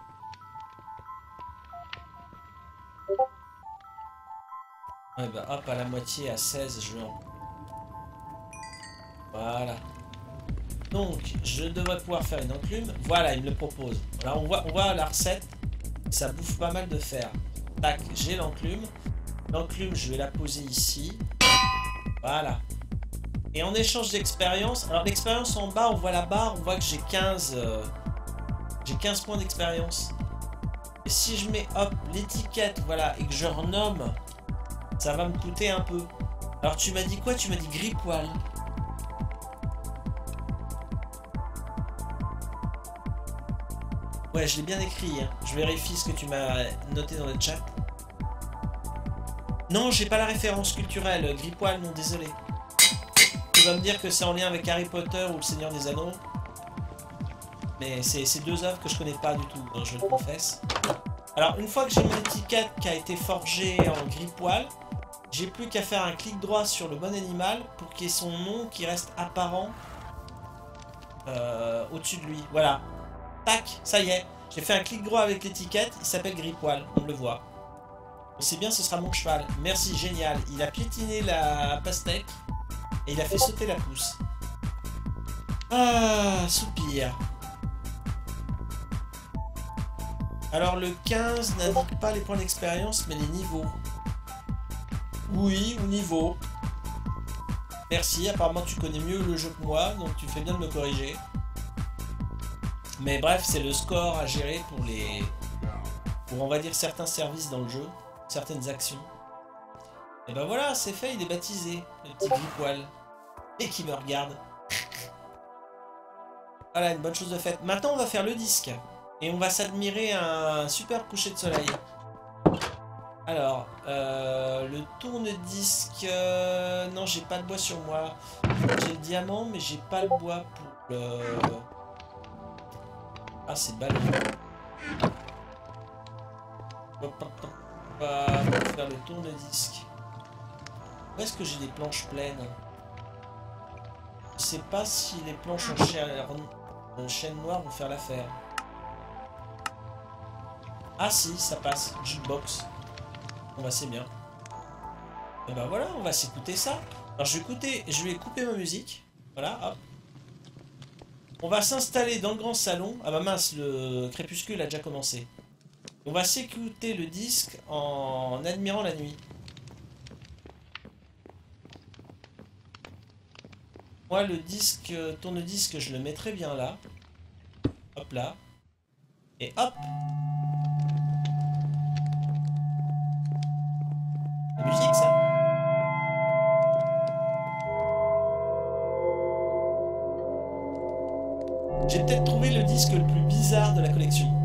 Ouais bah hop, à la moitié, à 16, je vais en... Voilà. Donc, je devrais pouvoir faire une enclume. Voilà, il me le propose. Voilà, on voit, on voit la recette. Ça bouffe pas mal de fer. Tac, j'ai l'enclume. L'enclume, je vais la poser ici. Voilà. Et en échange d'expérience, alors l'expérience en bas, on voit la barre, on voit que j'ai 15, euh, j'ai 15 points d'expérience. Et si je mets, hop, l'étiquette, voilà, et que je renomme, ça va me coûter un peu. Alors tu m'as dit quoi? Tu m'as dit gris poil. Ouais, je l'ai bien écrit. hein. Je vérifie ce que tu m'as noté dans le chat. Non, j'ai pas la référence culturelle. Gris poil, non, désolé. Tu vas me dire que c'est en lien avec Harry Potter ou le Seigneur des Anneaux. Mais c'est deux œuvres que je connais pas du tout, hein, je le confesse. Alors, une fois que j'ai mon étiquette qui a été forgée en gris poil, j'ai plus qu'à faire un clic droit sur le bon animal pour qu'il y ait son nom qui reste apparent euh, au-dessus de lui. Voilà. Tac, ça y est. J'ai fait un clic droit avec l'étiquette, il s'appelle gris poil, on le voit. C'est bien, ce sera mon cheval. Merci, génial. Il a piétiné la pastèque et il a fait sauter la pousse. Ah, soupir. Alors le 15 n'indique pas les points d'expérience, mais les niveaux. Oui, ou niveau. Merci, apparemment tu connais mieux le jeu que moi, donc tu fais bien de me corriger. Mais bref, c'est le score à gérer pour les... Pour on va dire certains services dans le jeu, certaines actions. Et ben voilà, c'est fait, il est baptisé, le petit gris poil. Et qui me regarde. Voilà, une bonne chose de faite. Maintenant, on va faire le disque. Et on va s'admirer un super coucher de soleil. Alors, euh, le tourne-disque... euh, non, j'ai pas de bois sur moi. J'ai le diamant, mais j'ai pas le bois pour le... Ah, c'est hop, faire le tourne-disque. Où est-ce que j'ai des planches pleines? Je sais pas si les planches en chaîne, en chaîne noire vont faire l'affaire. Ah si, ça passe. Jukebox. Bon bah c'est bien. Et bah voilà, on va s'écouter ça. Alors je vais écouter, je vais couper ma musique. Voilà, hop. On va s'installer dans le grand salon. Ah bah mince, le crépuscule a déjà commencé. On va s'écouter le disque en admirant la nuit. Moi, le disque, euh, tourne-disque, je le mettrai bien là. Hop là. Et hop La musique, ça J'ai peut-être trouvé le disque le plus bizarre de la collection.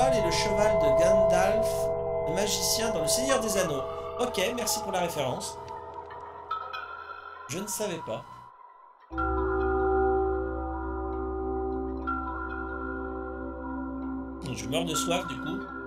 Est le cheval de Gandalf, le magicien dans Le Seigneur des Anneaux. Ok, merci pour la référence. Je ne savais pas. Je meurs de soif du coup.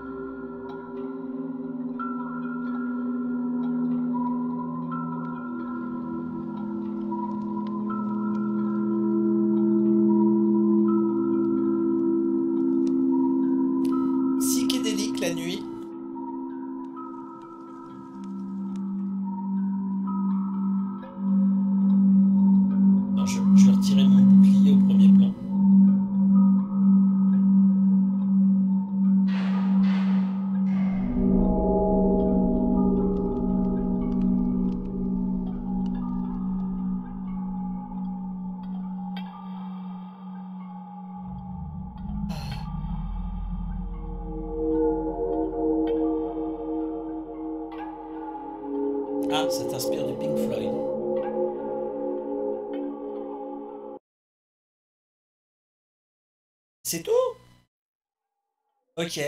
Ok.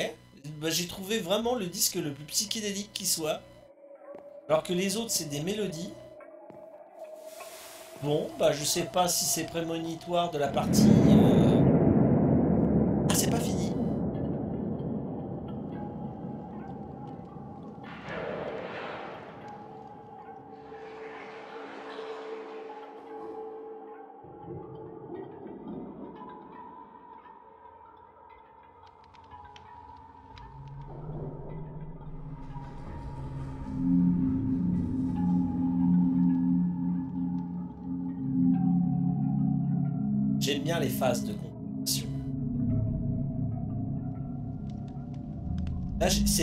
Bah, J'ai trouvé vraiment le disque le plus psychédélique qui soit. Alors que les autres, c'est des mélodies. Bon, bah je sais pas si c'est prémonitoire de la partie...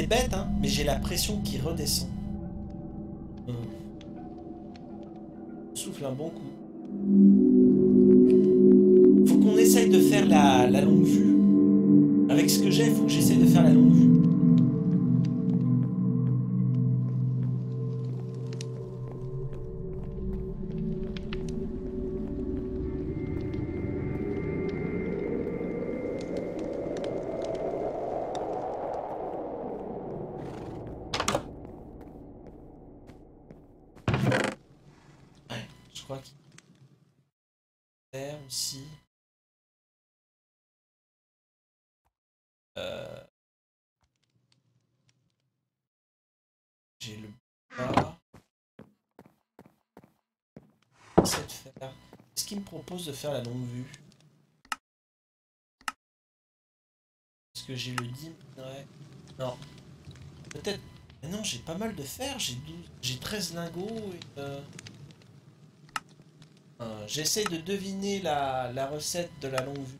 c'est bête, hein, mais j'ai la pression qui redescend. Souffle un bon coup. Est-ce qu'il me propose de faire la longue vue Est-ce que j'ai le 10 ouais. Non. Peut-être. Non, j'ai pas mal de fer. J'ai 12... j'ai 13 lingots euh, euh, J'essaie de deviner la, la recette de la longue vue.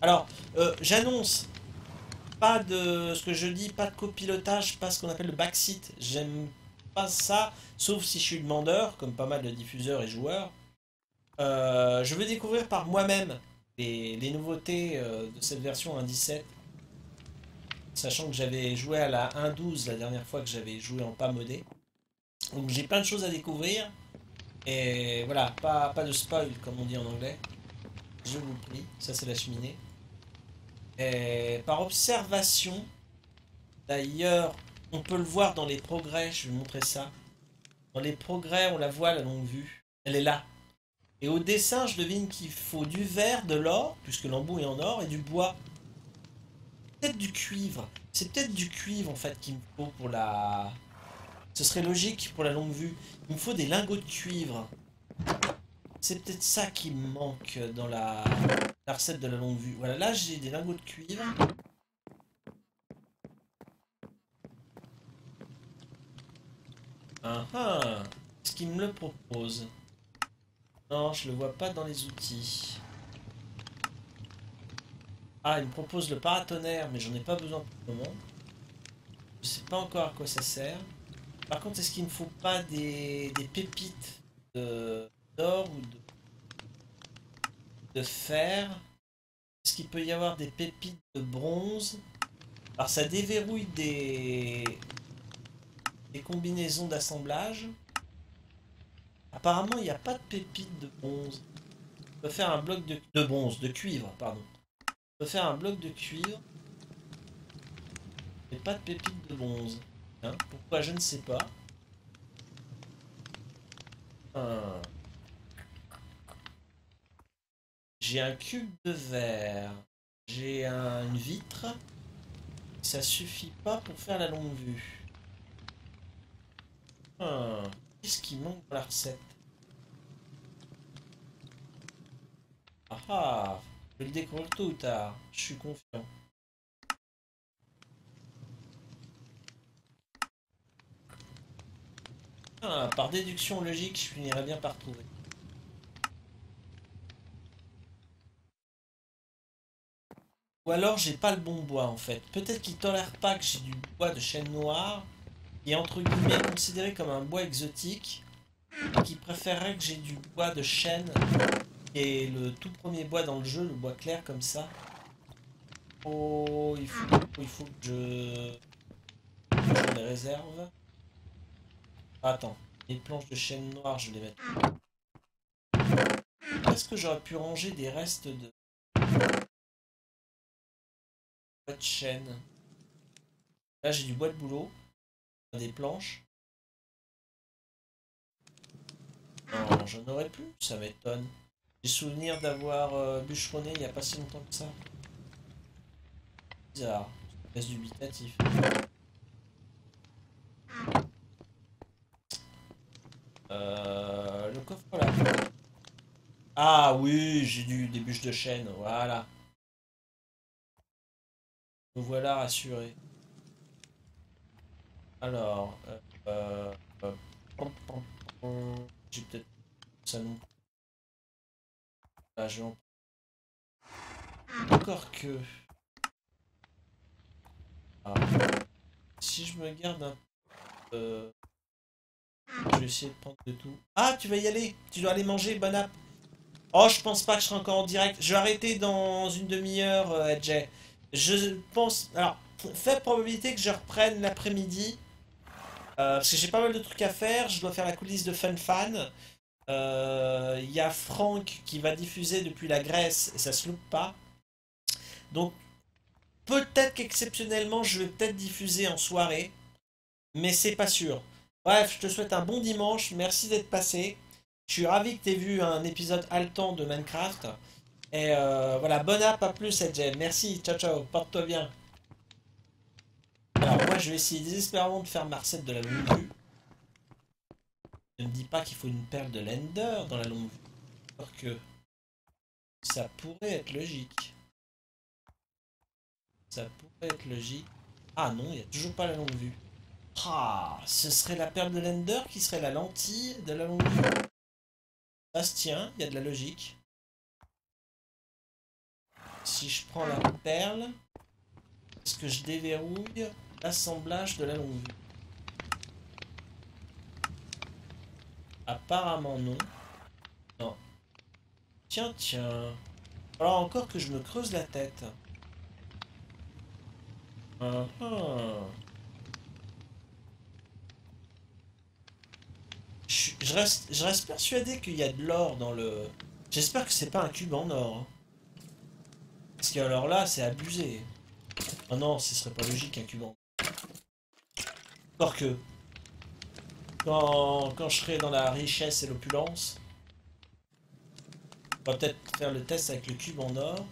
Alors, euh, j'annonce pas de ce que je dis, pas de copilotage, pas ce qu'on appelle le backseat. J'aime pas ça, sauf si je suis demandeur, comme pas mal de diffuseurs et joueurs. Euh, je veux découvrir par moi-même les, les nouveautés euh, de cette version 1.17. Sachant que j'avais joué à la 1.12 la dernière fois que j'avais joué en pas modé. Donc j'ai plein de choses à découvrir. Et voilà, pas, pas de spoil comme on dit en anglais. Je vous prie, ça c'est la cheminée. Et par observation, d'ailleurs, on peut le voir dans les progrès, je vais vous montrer ça. Dans les progrès, on la voit la longue vue. Elle est là. Et au dessin, je devine qu'il faut du verre, de l'or, puisque l'embout est en or, et du bois. Peut-être du cuivre. C'est peut-être du cuivre en fait qu'il me faut pour la. Ce serait logique pour la longue vue. Il me faut des lingots de cuivre. C'est peut-être ça qui me manque dans la, recette de la longue vue. Voilà, là j'ai des lingots de cuivre. Ah ah Est-ce qu'il me le propose? Non, je le vois pas dans les outils. Ah, il me propose le paratonnerre, mais j'en ai pas besoin pour le moment. Je sais pas encore à quoi ça sert. Par contre, est-ce qu'il me faut pas des, pépites d'or ou de, fer? Est-ce qu'il peut y avoir des pépites de bronze? Alors ça déverrouille des combinaisons d'assemblage. Apparemment, il n'y a pas de pépites de bronze. On peut faire un bloc de, de bronze, de cuivre, pardon. On peut faire un bloc de cuivre. Mais pas de pépites de bronze. Hein, Pourquoi je ne sais pas. Ah. J'ai un cube de verre. J'ai un- une vitre. Ça suffit pas pour faire la longue vue. Ah. Qu'est-ce qui manque dans la recette Ah ah Je le découvrir tôt ou tard. Je suis confiant. Ah, par déduction logique, je finirais bien par trouver. Ou alors j'ai pas le bon bois en fait. Peut-être qu'il tolère pas que j'ai du bois de chêne noir, est entre guillemets considéré comme un bois exotique, et qui préférerait que j'ai du bois de chêne, est le tout premier bois dans le jeu, le bois clair comme ça. Oh, il faut, il faut que je... je les réserve. Attends. Les planches de chêne noir, je les mettre. Est-ce que j'aurais pu ranger des restes de... Bois de chêne? Là, j'ai du bois de boulot. Des planches. Non, j'en aurais plus, ça m'étonne. J'ai souvenir d'avoir euh, bûcheronné il n'y a pas si longtemps que ça. Bizarre. Reste dubitatif. Euh, le coffre là. Ah oui, j'ai du des bûches de chêne, voilà. Me voilà rassuré. Alors, euh, euh, euh, j'ai peut-être ça non. Là, je vais en- Encore que. Ah. Si je me garde un peu. Je vais essayer de prendre de tout. Ah, tu vas y aller Tu dois aller manger, bon app. Oh, je pense pas que je serai encore en direct. Je vais arrêter dans une demi-heure, euh, Jay. Je pense... Alors, faible probabilité que je reprenne l'après-midi. Euh, parce que j'ai pas mal de trucs à faire. Je dois faire la coulisse de Fun Fan. Euh, Il y a Franck qui va diffuser depuis la Grèce et ça se loupe pas. Donc, peut-être qu'exceptionnellement, je vais peut-être diffuser en soirée. Mais c'est pas sûr. Bref, je te souhaite un bon dimanche. Merci d'être passé. Je suis ravi que tu aies vu un épisode haletant de Minecraft. Et euh, voilà, bonne app, à plus, Edge. Merci, ciao ciao, porte-toi bien. Alors, moi, je vais essayer désespérément de faire ma recette de la longue vue. Ne me dis pas qu'il faut une perle de Lender dans la longue vue. Alors que ça pourrait être logique. Ça pourrait être logique. Ah non, il n'y a toujours pas la longue vue. Ah, ce serait la perle de Lender qui serait la lentille de la longue vue. Ça se tient, il y a de la logique. Si je prends la perle, est-ce que je déverrouille? L'assemblage de la longue vue Apparemment non. Non. Tiens, tiens. Alors encore que je me creuse la tête. Ah, ah. Je, reste, persuadé qu'il y a de l'or dans le... J'espère que c'est pas un cube en or. hein. Parce que alors là, c'est abusé. Oh non, ce serait pas logique un cube en Encore que... Quand, quand je serai dans la richesse et l'opulence, on va peut-être faire le test avec le cube en or.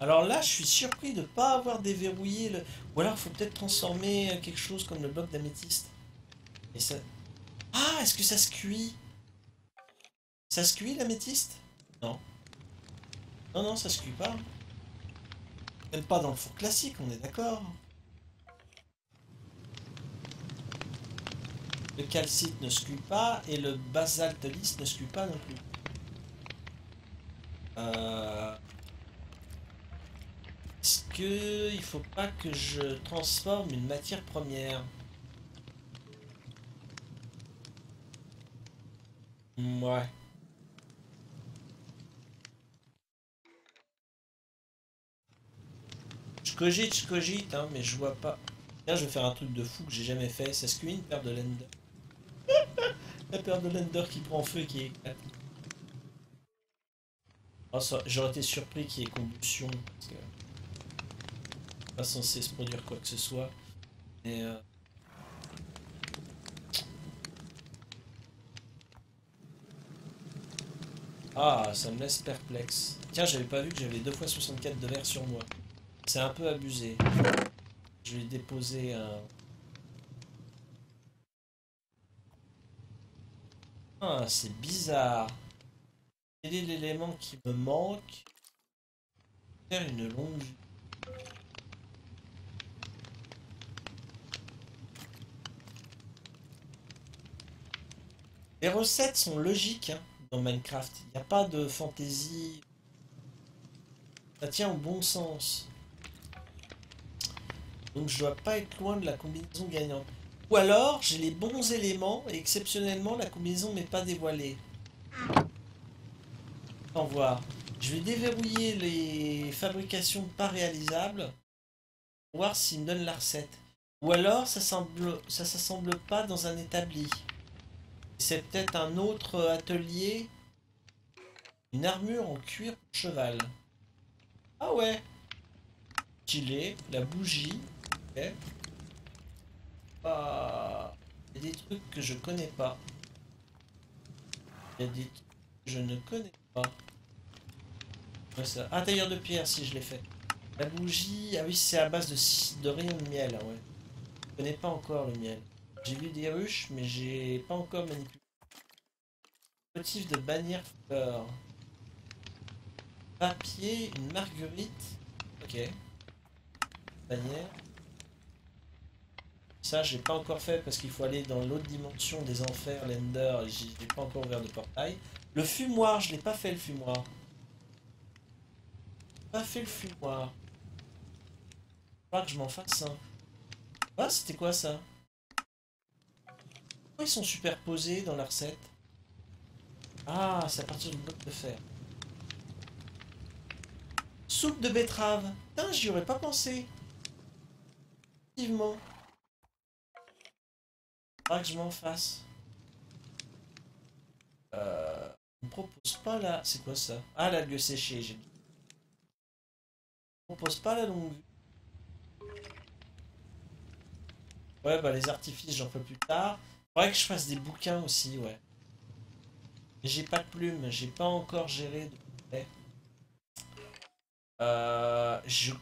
Alors là, je suis surpris de pas avoir déverrouillé le... Ou alors, faut peut-être transformer quelque chose comme le bloc d'améthyste. Et ça... Ah, est-ce que ça se cuit? Ça se cuit l'améthyste? Non. Non, non, ça se cuit pas. Même pas dans le four classique, on est d'accord. Le calcite ne cuit pas et le basalte lisse ne cuit pas non plus. Euh... Est-ce que il faut pas que je transforme une matière première? Ouais. Je cogite, je cogite, mais je vois pas. Là, je vais faire un truc de fou que j'ai jamais fait. Ça se cuit une paire de Lender. La paire de Lender qui prend feu et qui. Oh, ça- J'aurais été surpris qu'il y ait combustion. Parce que... Pas censé se produire quoi que ce soit. Et euh, Ah, ça me laisse perplexe. Tiens, j'avais pas vu que j'avais 2 fois 64 de verre sur moi. C'est un peu abusé. Je vais déposer un... Ah, c'est bizarre. Quel est l'élément qui me manque Faire une longue. Les recettes sont logiques hein, dans Minecraft. Il n'y a pas de fantaisie. Ça tient au bon sens. Donc je dois pas être loin de la combinaison gagnante. Ou alors j'ai les bons éléments et exceptionnellement la combinaison m'est pas dévoilée. Au voir. Je vais déverrouiller les fabrications pas réalisables. Pour voir s'il me donne la recette. Ou alors ça semble s'assemble pas dans un établi. C'est peut-être un autre atelier. Une armure en cuir pour cheval. Ah ouais. Stylé, la bougie. Il y a des trucs que je connais pas. Il y a des trucs que je ne connais pas. Ouais, ça. Tailleur de pierre, si je l'ai fait. La bougie, ah oui, c'est à base de, de de miel, ouais. Je connais pas encore le miel. J'ai vu des ruches, mais j'ai pas encore manipulé. Motif de bannière fleur. Papier, une marguerite. Ok. Bannière. Ça, j'ai pas encore fait parce qu'il faut aller dans l'autre dimension des enfers, l'Ender, et j'ai pas encore ouvert de portail. Le fumoir, je l'ai pas fait le fumoir. Pas fait le fumoir. Pas que je m'en fasse un. Ah, c'était quoi ça? Pourquoi ils sont superposés dans la recette Ah, c'est à partir du bloc de fer. Soupe de betterave. Putain, j'y aurais pas pensé. Effectivement. Faudra que je m'en fasse. Euh, on propose pas la... C'est quoi ça? Ah, la lieu séché, j'ai dit. On propose pas la longue. Ouais, bah les artifices, j'en ferai plus tard. Faudrait que je fasse des bouquins aussi, ouais. J'ai pas de plume, j'ai pas encore géré de près. Euh, je...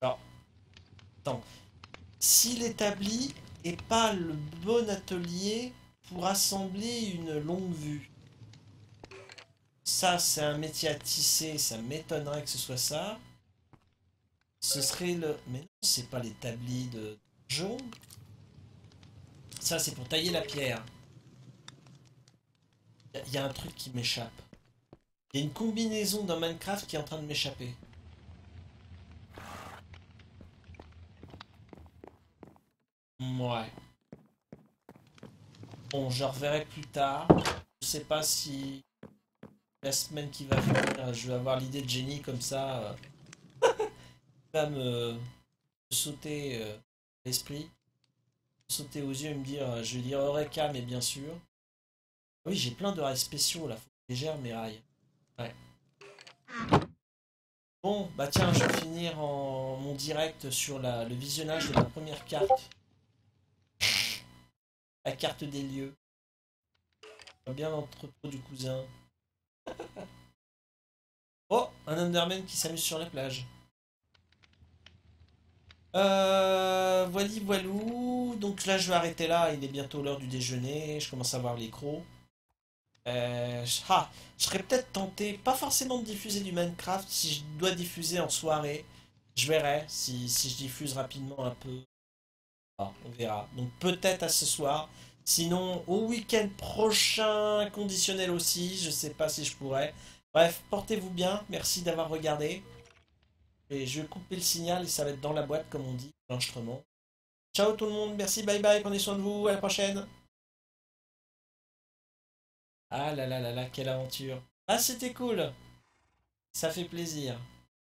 Alors... Attends. Si l'établi est pas le bon atelier pour assembler une longue vue. Ça, c'est un métier à tisser, ça m'étonnerait que ce soit ça. Ce serait le... Mais non, c'est pas l'établi de jaune. Ça, c'est pour tailler la pierre. Il y, a un truc qui m'échappe. Il y a une combinaison dans Minecraft qui est en train de m'échapper. Ouais. Bon, je reverrai plus tard. Je sais pas si la semaine qui va venir, je vais avoir l'idée de génie comme ça. euh, va me sauter euh, l'esprit, sauter aux yeux et me dire, euh, je vais dire Eureka, mais bien sûr. Oui, j'ai plein de rails spéciaux là, faut que je gère mes rails. Ouais. Bon, bah tiens, je vais finir en mon direct sur le visionnage de la première carte. La carte des lieux. Bien l'entrepôt du cousin. oh, un Underman qui s'amuse sur la plage. Euh, voili voilou. Donc là, je vais arrêter là. Il est bientôt l'heure du déjeuner. Je commence à voir les crocs. Euh, je- ah, je serais peut-être tenté, pas forcément de diffuser du Minecraft. Si je dois diffuser en soirée, je verrai si je diffuse rapidement un peu. Ah, on verra. Donc peut-être à ce soir. Sinon, au week-end prochain, conditionnel aussi. Je sais pas si je pourrais. Bref, portez-vous bien. Merci d'avoir regardé. Et je vais couper le signal et ça va être dans la boîte, comme on dit, l'enregistrement. Ciao tout le monde. Merci, bye bye. Prenez soin de vous. À la prochaine. Ah là là là là, quelle aventure. Ah, c'était cool. Ça fait plaisir.